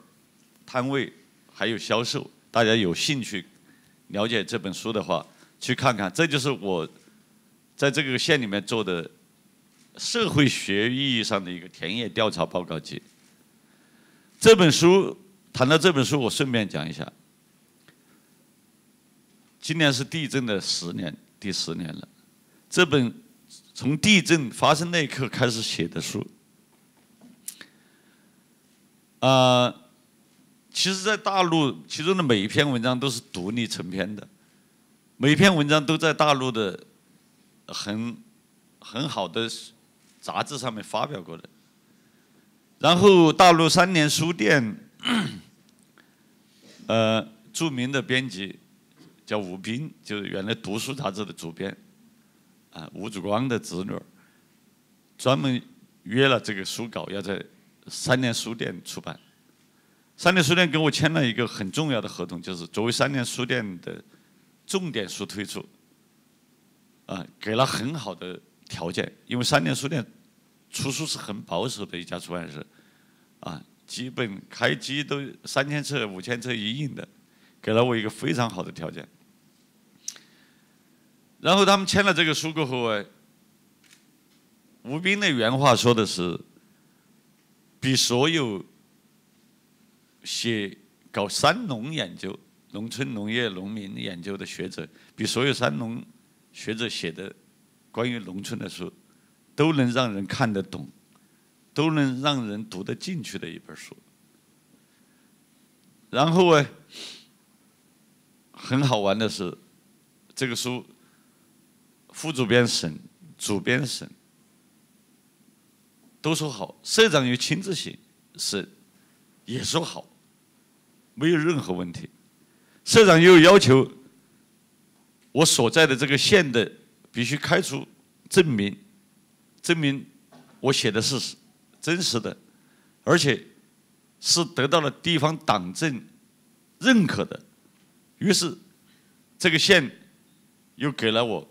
Speaker 2: 摊位还有销售，大家有兴趣了解这本书的话，去看看。这就是我。在这个县里面做的社会学意义上的一个田野调查报告集。这本书谈到这本书，我顺便讲一下。今年是地震的十年，第十年了。这本从地震发生那一刻开始写的书，啊，其实，在大陆，其中的每一篇文章都是独立成篇的，每一篇文章都在大陆的。很很好的杂志上面发表过的，然后大陆三联书店，呃，著名的编辑叫吴斌，就是原来《读书》杂志的主编，啊，吴祖光的侄女儿，专门约了这个书稿要在三联书店出版。三联书店跟我签了一个很重要的合同，就是作为三联书店的重点书推出，啊，给了很好的条件，因为三联书店。出书是很保守的一家出版社，啊，基本开机都三千册、五千册一印的，给了我一个非常好的条件。然后他们签了这个书过后，吴斌的原话说的是，比所有写搞三农研究、农村农业农民研究的学者，比所有三农学者写的关于农村的书。都能让人看得懂，都能让人读得进去的一本书。然后哎，很好玩的是，这个书副主编审、主编审都说好，社长又亲自写是，也说好，没有任何问题。社长又要求我所在的这个县的必须开出证明。证明我写的是真实的，而且是得到了地方党政认可的。于是，这个县又给了我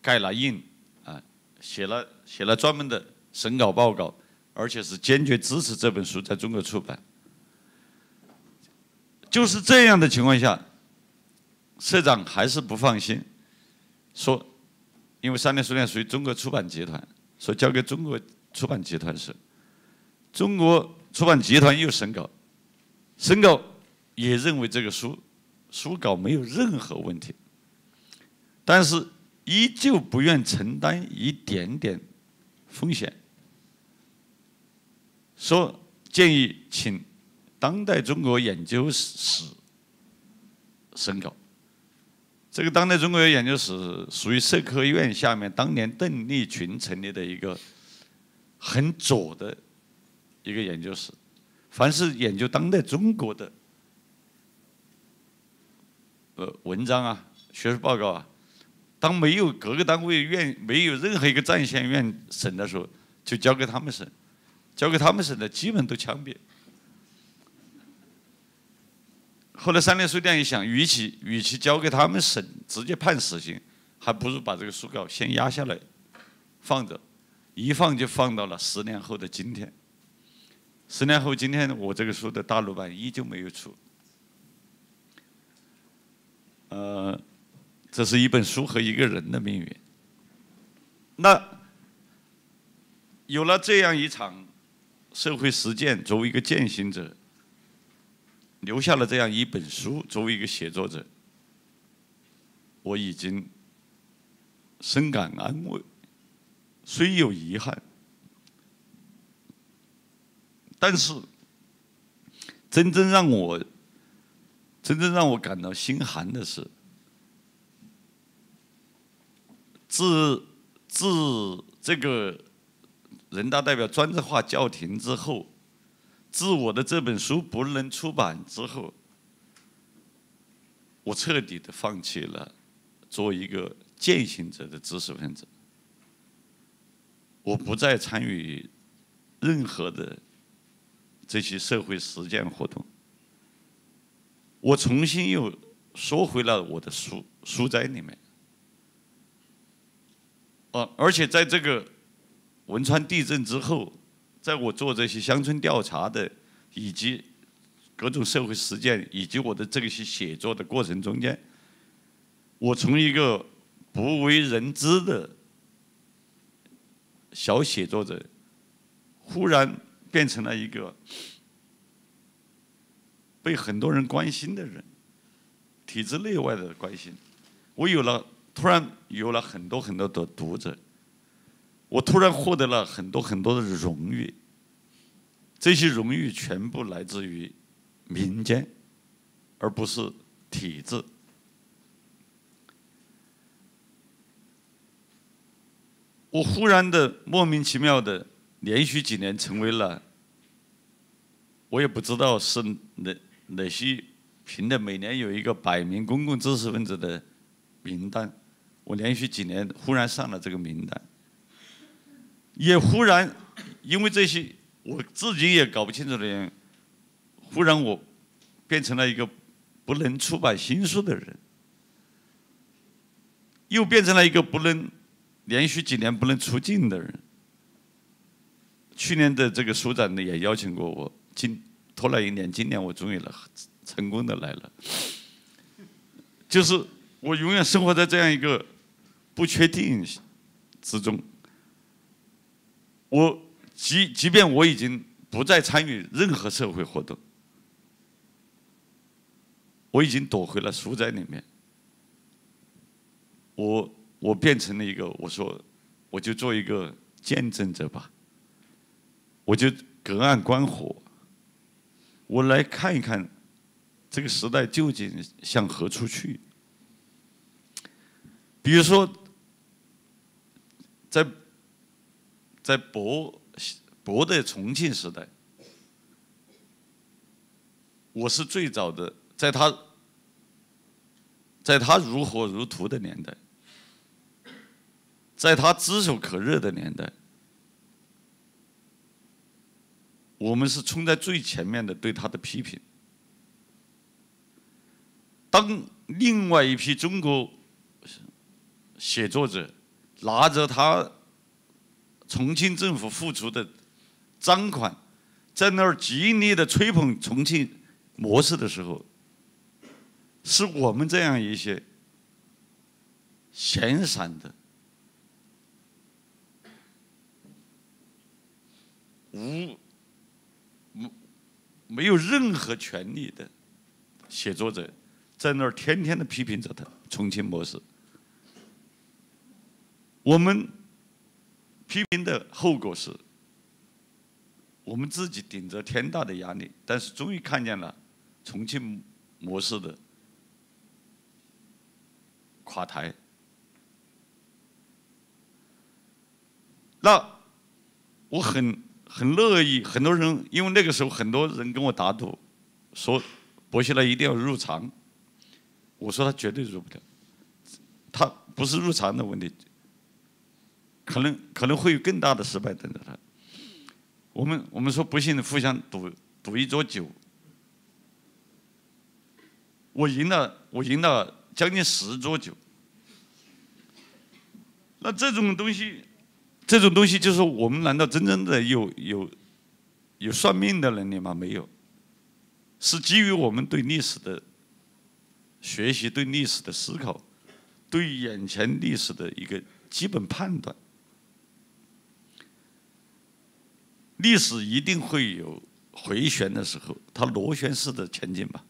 Speaker 2: 盖了印，啊，写了写了专门的审稿报告，而且是坚决支持这本书在中国出版。就是这样的情况下，社长还是不放心，说，因为三联书店属于中国出版集团。说交给中国出版集团时，中国出版集团又审稿，审稿也认为这个书书稿没有任何问题，但是依旧不愿承担一点点风险，说建议请当代中国研究史审稿。这个当代中国研究史属于社科院下面当年邓丽群成立的一个很左的一个研究室，凡是研究当代中国的呃文章啊、学术报告啊，当没有各个单位院没有任何一个战线院审的时候，就交给他们审，交给他们审的基本都枪毙。后来三联书店一想，与其与其交给他们审，直接判死刑，还不如把这个书稿先压下来，放着，一放就放到了十年后的今天。十年后今天，我这个书的大陆版依旧没有出。呃，这是一本书和一个人的命运。那有了这样一场社会实践，作为一个践行者。留下了这样一本书，作为一个写作者，我已经深感安慰，虽有遗憾，但是真正让我真正让我感到心寒的是，自自这个人大代表专制化叫停之后。自我的这本书不能出版之后，我彻底的放弃了做一个践行者的知识分子。我不再参与任何的这些社会实践活动。我重新又缩回了我的书书斋里面。哦，而且在这个汶川地震之后。在我做这些乡村调查的，以及各种社会实践，以及我的这些写作的过程中间，我从一个不为人知的小写作者，忽然变成了一个被很多人关心的人，体制内外的关心，我有了突然有了很多很多的读者。我突然获得了很多很多的荣誉，这些荣誉全部来自于民间，而不是体制。我忽然的莫名其妙的连续几年成为了我也不知道是哪哪些评的，每年有一个百名公共知识分子的名单，我连续几年忽然上了这个名单，也忽然因为这些我自己也搞不清楚的原因，忽然我变成了一个不能出版新书的人，又变成了一个不能连续几年不能出镜的人。去年的这个书展呢，也邀请过我，今拖了一年，今年我终于了，成功的来了。就是我永远生活在这样一个不确定之中。我即即便我已经不再参与任何社会活动，我已经躲回了书斋里面。我我变成了一个，我说我就做一个见证者吧。我就隔岸观火，我来看一看这个时代究竟向何处去。比如说，在在博博的重庆时代，我是最早的，在他在他如火如荼的年代，在他炙手可热的年代。我们是冲在最前面的对他的批评。当另外一批中国写作者拿着他重庆政府付出的赃款，在那儿极力的吹捧重庆模式的时候，是我们这样一些闲散的、无。没没有任何权利的写作者，在那儿天天的批评着他重庆模式。我们批评的后果是，我们自己顶着天大的压力，但是终于看见了重庆模式的垮台。那我很。很乐意，很多人因为那个时候很多人跟我打赌，说薄熙来一定要入常。我说他绝对入不了，他不是入常的问题，可能可能会有更大的失败等着他。我们我们说不幸的互相赌赌一桌酒，我赢了，我赢了将近十桌酒。那这种东西。这种东西就是我们难道真正的有有有算命的能力吗？没有，是基于我们对历史的学习、对历史的思考、对眼前历史的一个基本判断。历史一定会有回旋的时候，它螺旋式的前进吧，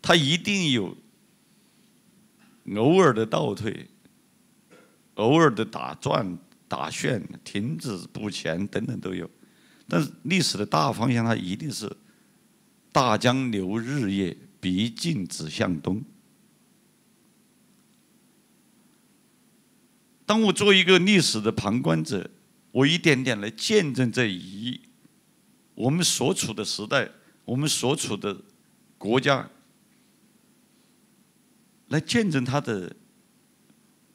Speaker 2: 它一定有偶尔的倒退。偶尔的打转、打旋、停止不前等等都有，但是历史的大方向它一定是大江流日夜，毕竟指向东。当我做一个历史的旁观者，我一点点来见证这一我们所处的时代，我们所处的国家，来见证它的。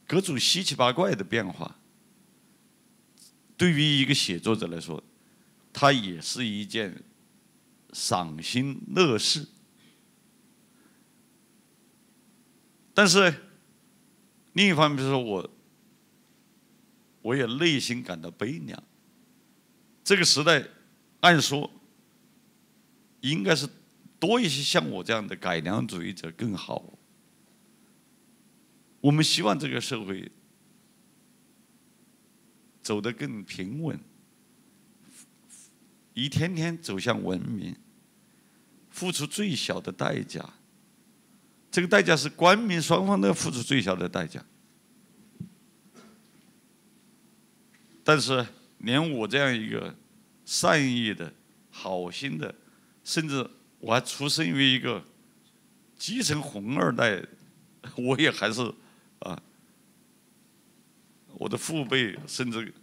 Speaker 2: 各种稀奇八怪的变化，对于一个写作者来说，它也是一件赏心乐事。但是另一方面，说我我也内心感到悲凉。这个时代，按说应该是多一些像我这样的改良主义者更好。我们希望这个社会走得更平稳，一天天走向文明，付出最小的代价。这个代价是官民双方都要付出最小的代价。但是，连我这样一个善意的、好心的，甚至我还出生于一个基层红二代，我也还是。啊，我的父辈甚至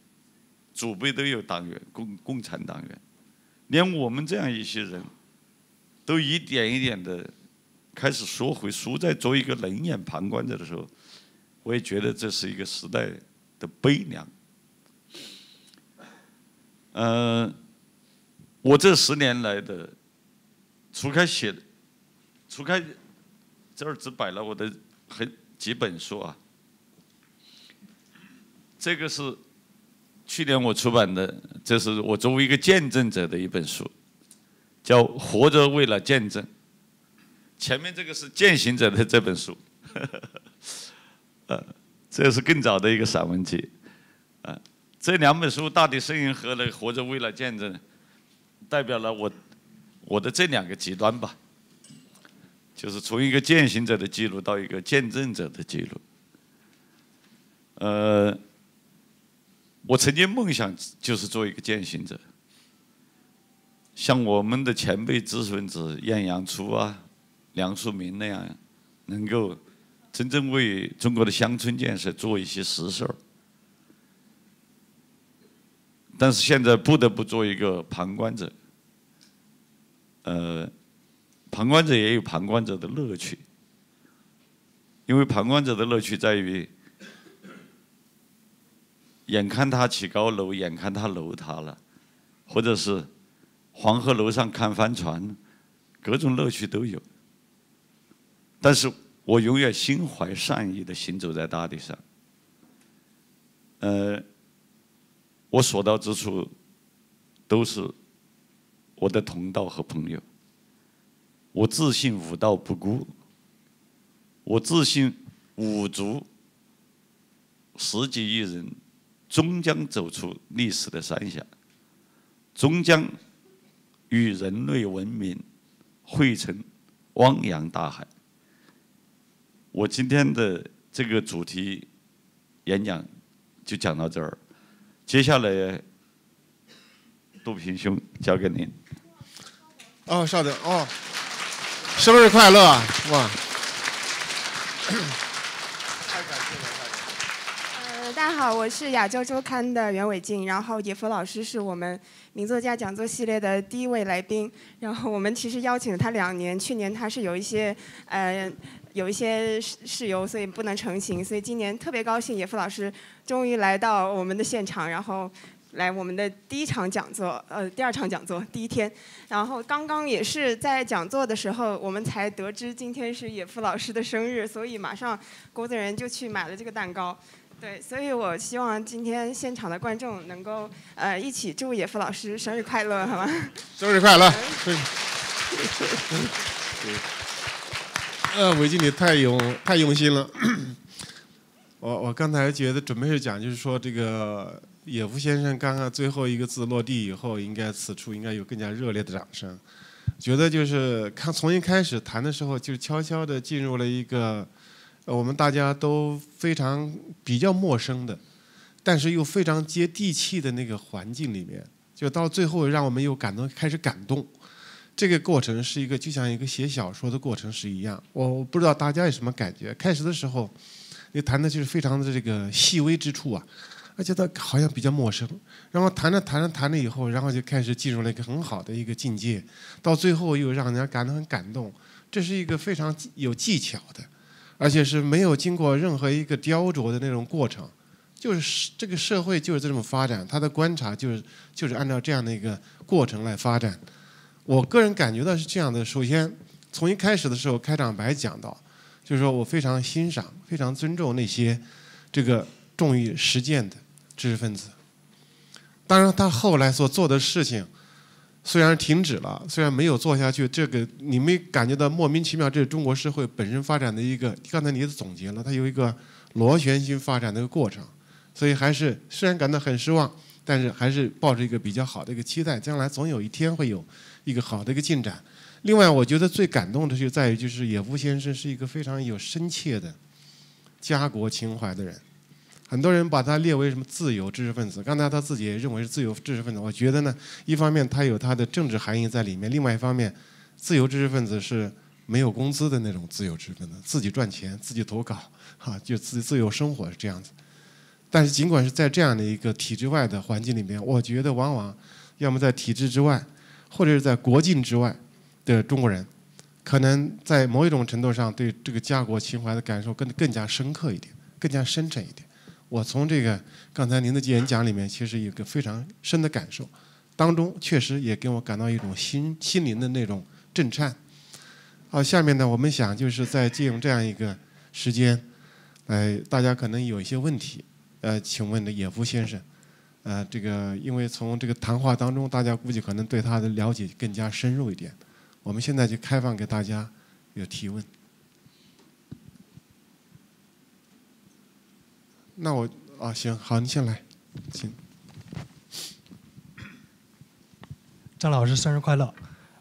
Speaker 2: 祖辈都有党员，共共产党员，连我们这样一些人，都一点一点的开始缩回书，在做一个冷眼旁观者的时候，我也觉得这是一个时代的悲凉。呃，我这十年来的，除开写，除开这儿只摆了我的很几本书啊，这个是去年我出版的，这是我作为一个见证者的一本书，叫《活着为了见证》。前面这个是践行者的这本书，呃，这是更早的一个散文集，这两本书《大地声音》和《活着为了见证》，代表了我我的这两个极端吧，就是从一个践行者的记录到一个见证者的记录。呃，我曾经梦想就是做一个践行者，像我们的前辈知识分子晏阳初啊、梁漱溟那样，能够真正为中国的乡村建设做一些实事儿。但是现在不得不做一个旁观者，呃，旁观者也有旁观者的乐趣，因为旁观者的乐趣在于，眼看他起高楼，眼看他楼塌了，或者是黄河楼上看帆船，各种乐趣都有。但是我永远心怀善意的行走在大地上，呃。我所到之处，都是我的同道和朋友。我自信武道不孤，我自信五族十几亿人终将走出历史的山下，终将与人类文明汇成汪洋大海。我今天的这个主题演讲就讲到这儿。接下来，杜平兄交给您。
Speaker 1: 哦，稍等哦，生日快乐！哇，
Speaker 3: 太感谢了，呃，大家好，我是亚洲周刊的袁伟静，然后野夫老师是我们名作家讲座系列的第一位来宾，然后我们其实邀请了他两年，去年他是有一些呃。有一些事由，所以不能成行。所以今年特别高兴，野夫老师终于来到我们的现场，然后来我们的第一场讲座，呃，第二场讲座第一天。然后刚刚也是在讲座的时候，我们才得知今天是野夫老师的生日，所以马上工作人员就去买了这个蛋糕。对，所以我希望今天现场的观众能够呃一起祝野夫老师生日快乐，好吗？
Speaker 1: 生日快乐！呃，韦经理太用 太用心了。我我刚才觉得准备是讲，就是说这个野夫先生刚刚最后一个字落地以后，应该此处应该有更加热烈的掌声。觉得就是看从一开始谈的时候，就悄悄的进入了一个我们大家都非常比较陌生的，但是又非常接地气的那个环境里面，就到最后让我们又感动，开始感动。这个过程是一个就像一个写小说的过程是一样，我不知道大家有什么感觉。开始的时候，你谈的就是非常的这个细微之处啊，而且他好像比较陌生。然后谈着谈着谈了以后，然后就开始进入了一个很好的一个境界，到最后又让人家感到很感动。这是一个非常有技巧的，而且是没有经过任何一个雕琢的那种过程，就是这个社会就是这么发展，他的观察就是就是按照这样的一个过程来发展。我个人感觉到是这样的：首先，从一开始的时候，开场白讲到，就是说我非常欣赏、非常尊重那些这个重于实践的知识分子。当然，他后来所做的事情虽然停止了，虽然没有做下去，这个你没感觉到莫名其妙？这是中国社会本身发展的一个，刚才你也总结了，它有一个螺旋性发展的一个过程。所以，还是虽然感到很失望，但是还是抱着一个比较好的一个期待，将来总有一天会有。一个好的一个进展。另外，我觉得最感动的就在于，就是野夫先生是一个非常有深切的家国情怀的人。很多人把他列为什么自由知识分子，刚才他自己也认为是自由知识分子。我觉得呢，一方面他有他的政治含义在里面，另外一方面，自由知识分子是没有工资的那种自由知识分子，自己赚钱，自己投稿，哈，就自自由生活是这样子。但是，尽管是在这样的一个体制外的环境里面，我觉得往往要么在体制之外。或者是在国境之外的中国人，可能在某一种程度上对这个家国情怀的感受更更加深刻一点，更加深沉一点。我从这个刚才您的演讲里面，其实有个非常深的感受，当中确实也给我感到一种心心灵的那种震颤。好，下面呢，我们想就是在借用这样一个时间，呃，大家可能有一些问题，呃，请问的野夫先生，呃，这个因为从这个谈话当中，大家估计可能对他的了解更加深入一点，我们现在就开放给大家有提问。那我啊，行，好，你先来，请。
Speaker 4: 张老师生日快乐！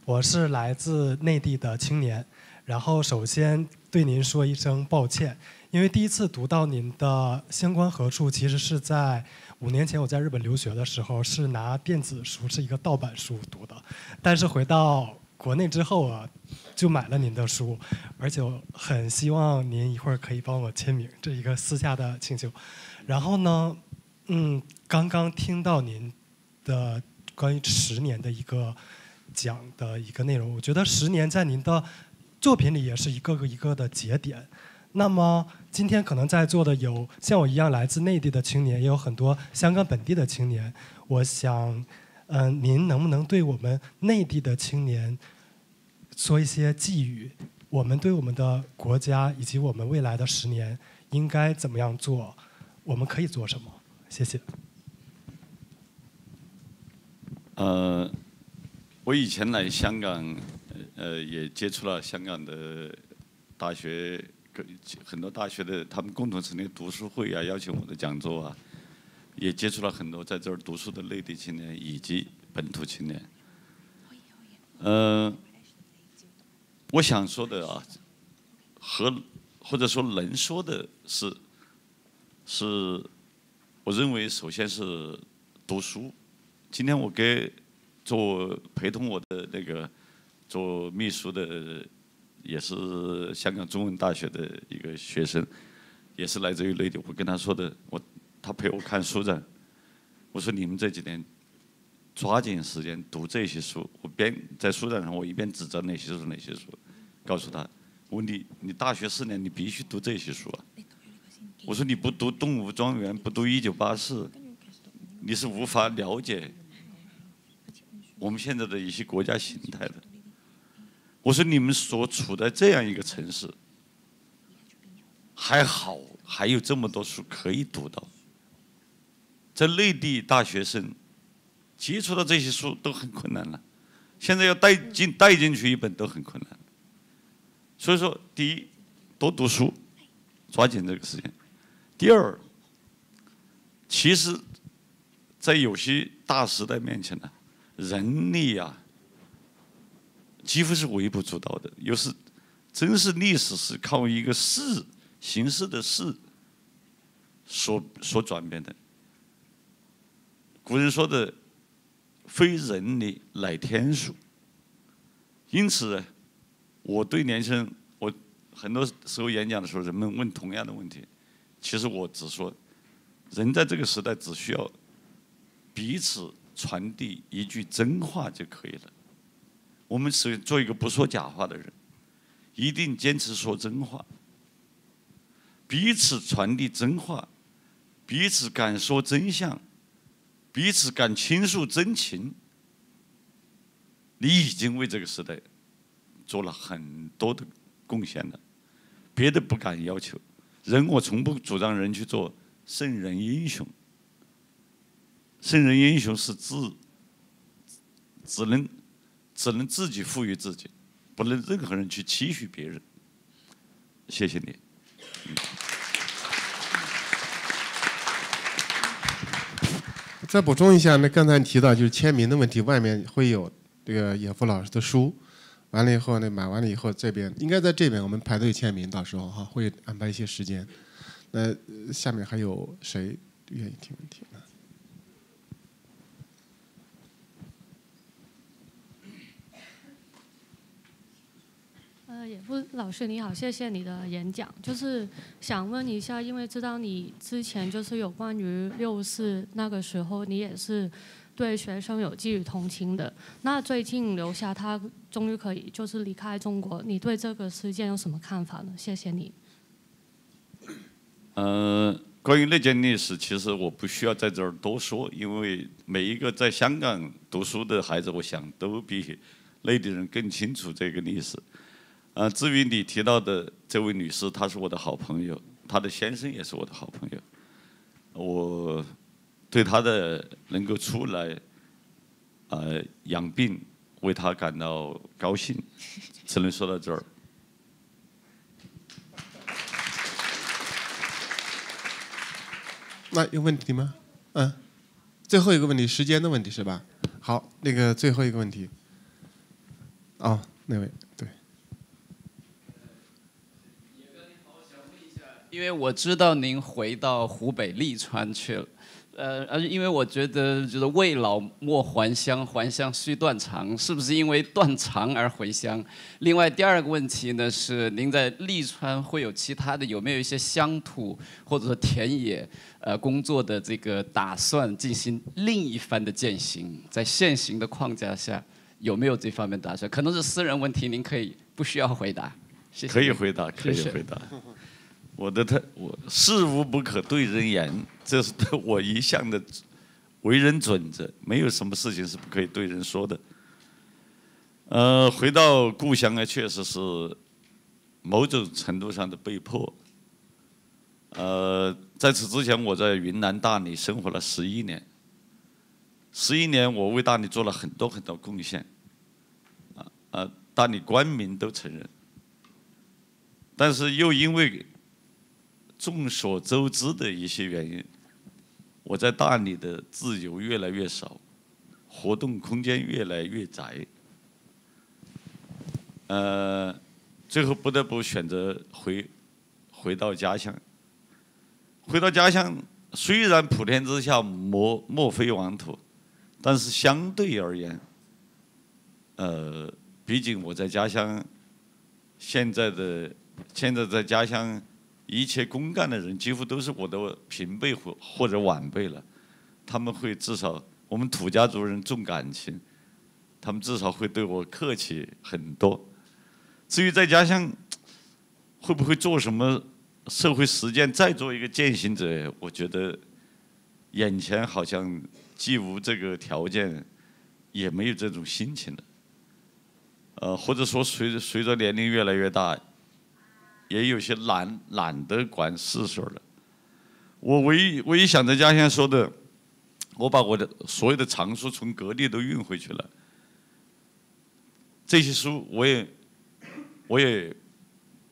Speaker 4: 我是来自内地的青年，然后首先对您说一声抱歉，因为第一次读到您的相关何处，其实是在五年前我在日本留学的时候，是拿电子书，是一个盗版书读的，但是回到国内之后啊，就买了您的书，而且我很希望您一会儿可以帮我签名，这一个私下的请求。然后呢，嗯，刚刚听到您的关于十年的一个讲的一个内容，我觉得十年在您的作品里也是一个个一个的节点。那么今天可能在座的有像我一样来自内地的青年，也有很多香港本地的青年。我想。嗯，您能不能对我们内地的青年说一些寄语？我们对我们的国家以及我们未来的十年应该怎么样做？我们可以做什么？谢谢。
Speaker 2: 呃，我以前来香港，呃，也接触了香港的大学，很多大学的他们共同成立读书会啊，邀请我的讲座啊。也接触了很多在这儿读书的内地青年以及本土青年。嗯，我想说的啊，和或者说能说的是，是我认为首先是读书。今天我给做陪同我的那个做秘书的，也是香港中文大学的一个学生，也是来自于内地。我跟他说的，我。他陪我看书的，我说你们这几年抓紧时间读这些书。我边在书展上，我一边指着哪些书哪些书，告诉他：我你你大学四年你必须读这些书啊！我说你不读《动物庄园》，不读《一九八四》，你是无法了解我们现在的一些国家形态的。我说你们所处在这样一个城市，还好还有这么多书可以读到。在内地大学生接触到这些书都很困难了，现在要带进带进去一本都很困难。所以说，第一，多读书，抓紧这个时间；第二，其实，在有些大时代面前呢，人力啊，几乎是微不足道的。有时，真是历史是靠一个事形式的事所所转变的。古人说的“非人力，乃天数”。因此，我对年轻人，我很多时候演讲的时候，人们问同样的问题，其实我只说，人在这个时代只需要彼此传递一句真话就可以了。我们是做一个不说假话的人，一定坚持说真话，彼此传递真话，彼此敢说真相。彼此敢倾诉真情，你已经为这个时代做了很多的贡献了。别的不敢要求，人我从不主张人去做圣人英雄。圣人英雄是自只能只能自己赋予自己，不能任何人去期许别人。谢谢你。
Speaker 1: 再补充一下，那刚才提到就是签名的问题，外面会有这个野夫老师的书，完了以后呢，买完了以后这边应该在这边我们排队签名，到时候哈会安排一些时间。那下面还有谁愿意提问题呢？
Speaker 5: 野夫老师你好，谢谢你的演讲。就是想问一下，因为知道你之前就是有关于六四那个时候，你也是对学生有寄予同情的。那最近留下他终于可以就是离开中国，你对这个事件有什么看法呢？谢谢你。
Speaker 2: 嗯，关于那件历史，其实我不需要在这儿多说，因为每一个在香港读书的孩子，我想都比内地人更清楚这个历史。呃，至于你提到的这位女士，她是我的好朋友，她的先生也是我的好朋友，我对她的能够出来，呃，养病，为她感到高兴，只能说到这儿。
Speaker 1: 那有问题吗？嗯，最后一个问题，时间的问题是吧？好，那个最后一个问题。哦，那位对。
Speaker 6: 因为我知道您回到湖北利川去了。呃，而因为我觉得，就是未老莫还乡，还乡须断肠，是不是因为断肠而回乡？另外，第二个问题呢是，您在利川会有其他的，有没有一些乡土或者说田野呃工作的这个打算，进行另一番的践行？在现行的框架下，有没有这方面打算？可能是私人问题，您可以不需要回答。谢谢。
Speaker 2: 可以回答，可以回答。我的他，我事无不可对人言，这是我一向的为人准则，没有什么事情是不可以对人说的。呃，回到故乡呢，确实是某种程度上的被迫。呃，在此之前，我在云南大理生活了十一年，十一年我为大理做了很多很多贡献，啊啊，大理官民都承认，但是又因为众所周知的一些原因，我在大理的自由越来越少，活动空间越来越窄，呃，最后不得不选择回回到家乡。回到家乡，虽然普天之下莫莫非王土，但是相对而言，呃，毕竟我在家乡，现在的现在在家乡。一切公干的人几乎都是我的平辈或或者晚辈了，他们会至少我们土家族人重感情，他们至少会对我客气很多。至于在家乡会不会做什么社会实践，再做一个践行者，我觉得眼前好像既无这个条件，也没有这种心情了。呃，或者说随着随着年龄越来越大。也有些懒懒得管事事了。我唯一唯一想着家乡说的，我把我的所有的藏书从各地都运回去了。这些书我也我也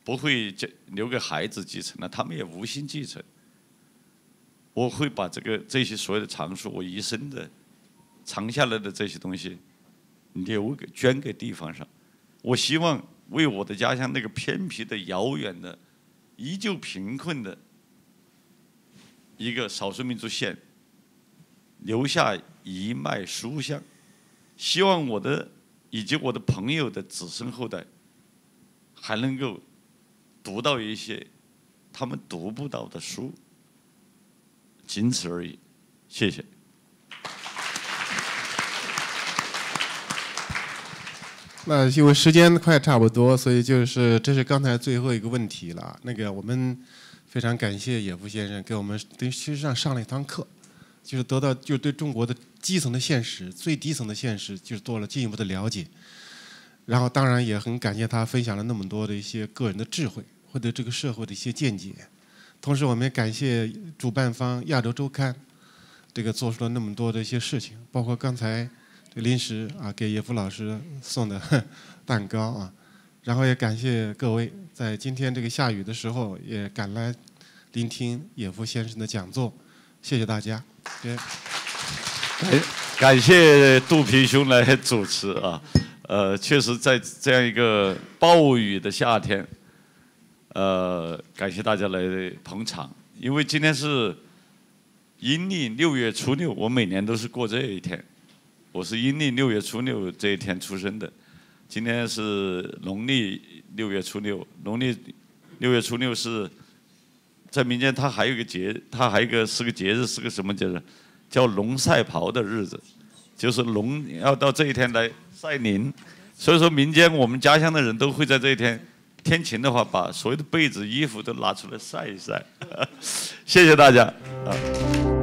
Speaker 2: 不会留给孩子继承了，他们也无心继承。我会把这个这些所有的藏书，我一生的藏下来的这些东西，留给捐给地方上。我希望。为我的家乡那个偏僻的、遥远的、依旧贫困的一个少数民族县留下一脉书香，希望我的以及我的朋友的子孙后代还能够读到一些他们读不到的书，仅此而已，谢谢。
Speaker 1: 那因为时间快差不多，所以就是这是刚才最后一个问题了。那个我们非常感谢野夫先生给我们对其实上上了一堂课，就是得到就对中国的基层的现实、最低层的现实，就是做了进一步的了解。然后当然也很感谢他分享了那么多的一些个人的智慧或者这个社会的一些见解。同时我们也感谢主办方亚洲周刊，这个做出了那么多的一些事情，包括刚才。临时啊，给叶夫老师送的蛋糕啊，然后也感谢各位在今天这个下雨的时候也赶来聆听叶夫先生的讲座，谢谢大家。
Speaker 2: 感感谢杜平兄来主持啊，呃，确实在这样一个暴雨的夏天，呃，感谢大家来捧场，因为今天是阴历六月初六，我每年都是过这一天。我是阴历六月初六这一天出生的，今天是农历六月初六。农历六月初六是在民间，它还有一个节，它还有一个是个节日，是个什么节日？叫龙赛袍的日子。就是龙要到这一天来赛灵，所以说民间我们家乡的人都会在这一天，天晴的话，把所有的被子、衣服都拿出来晒一晒。谢谢大家啊。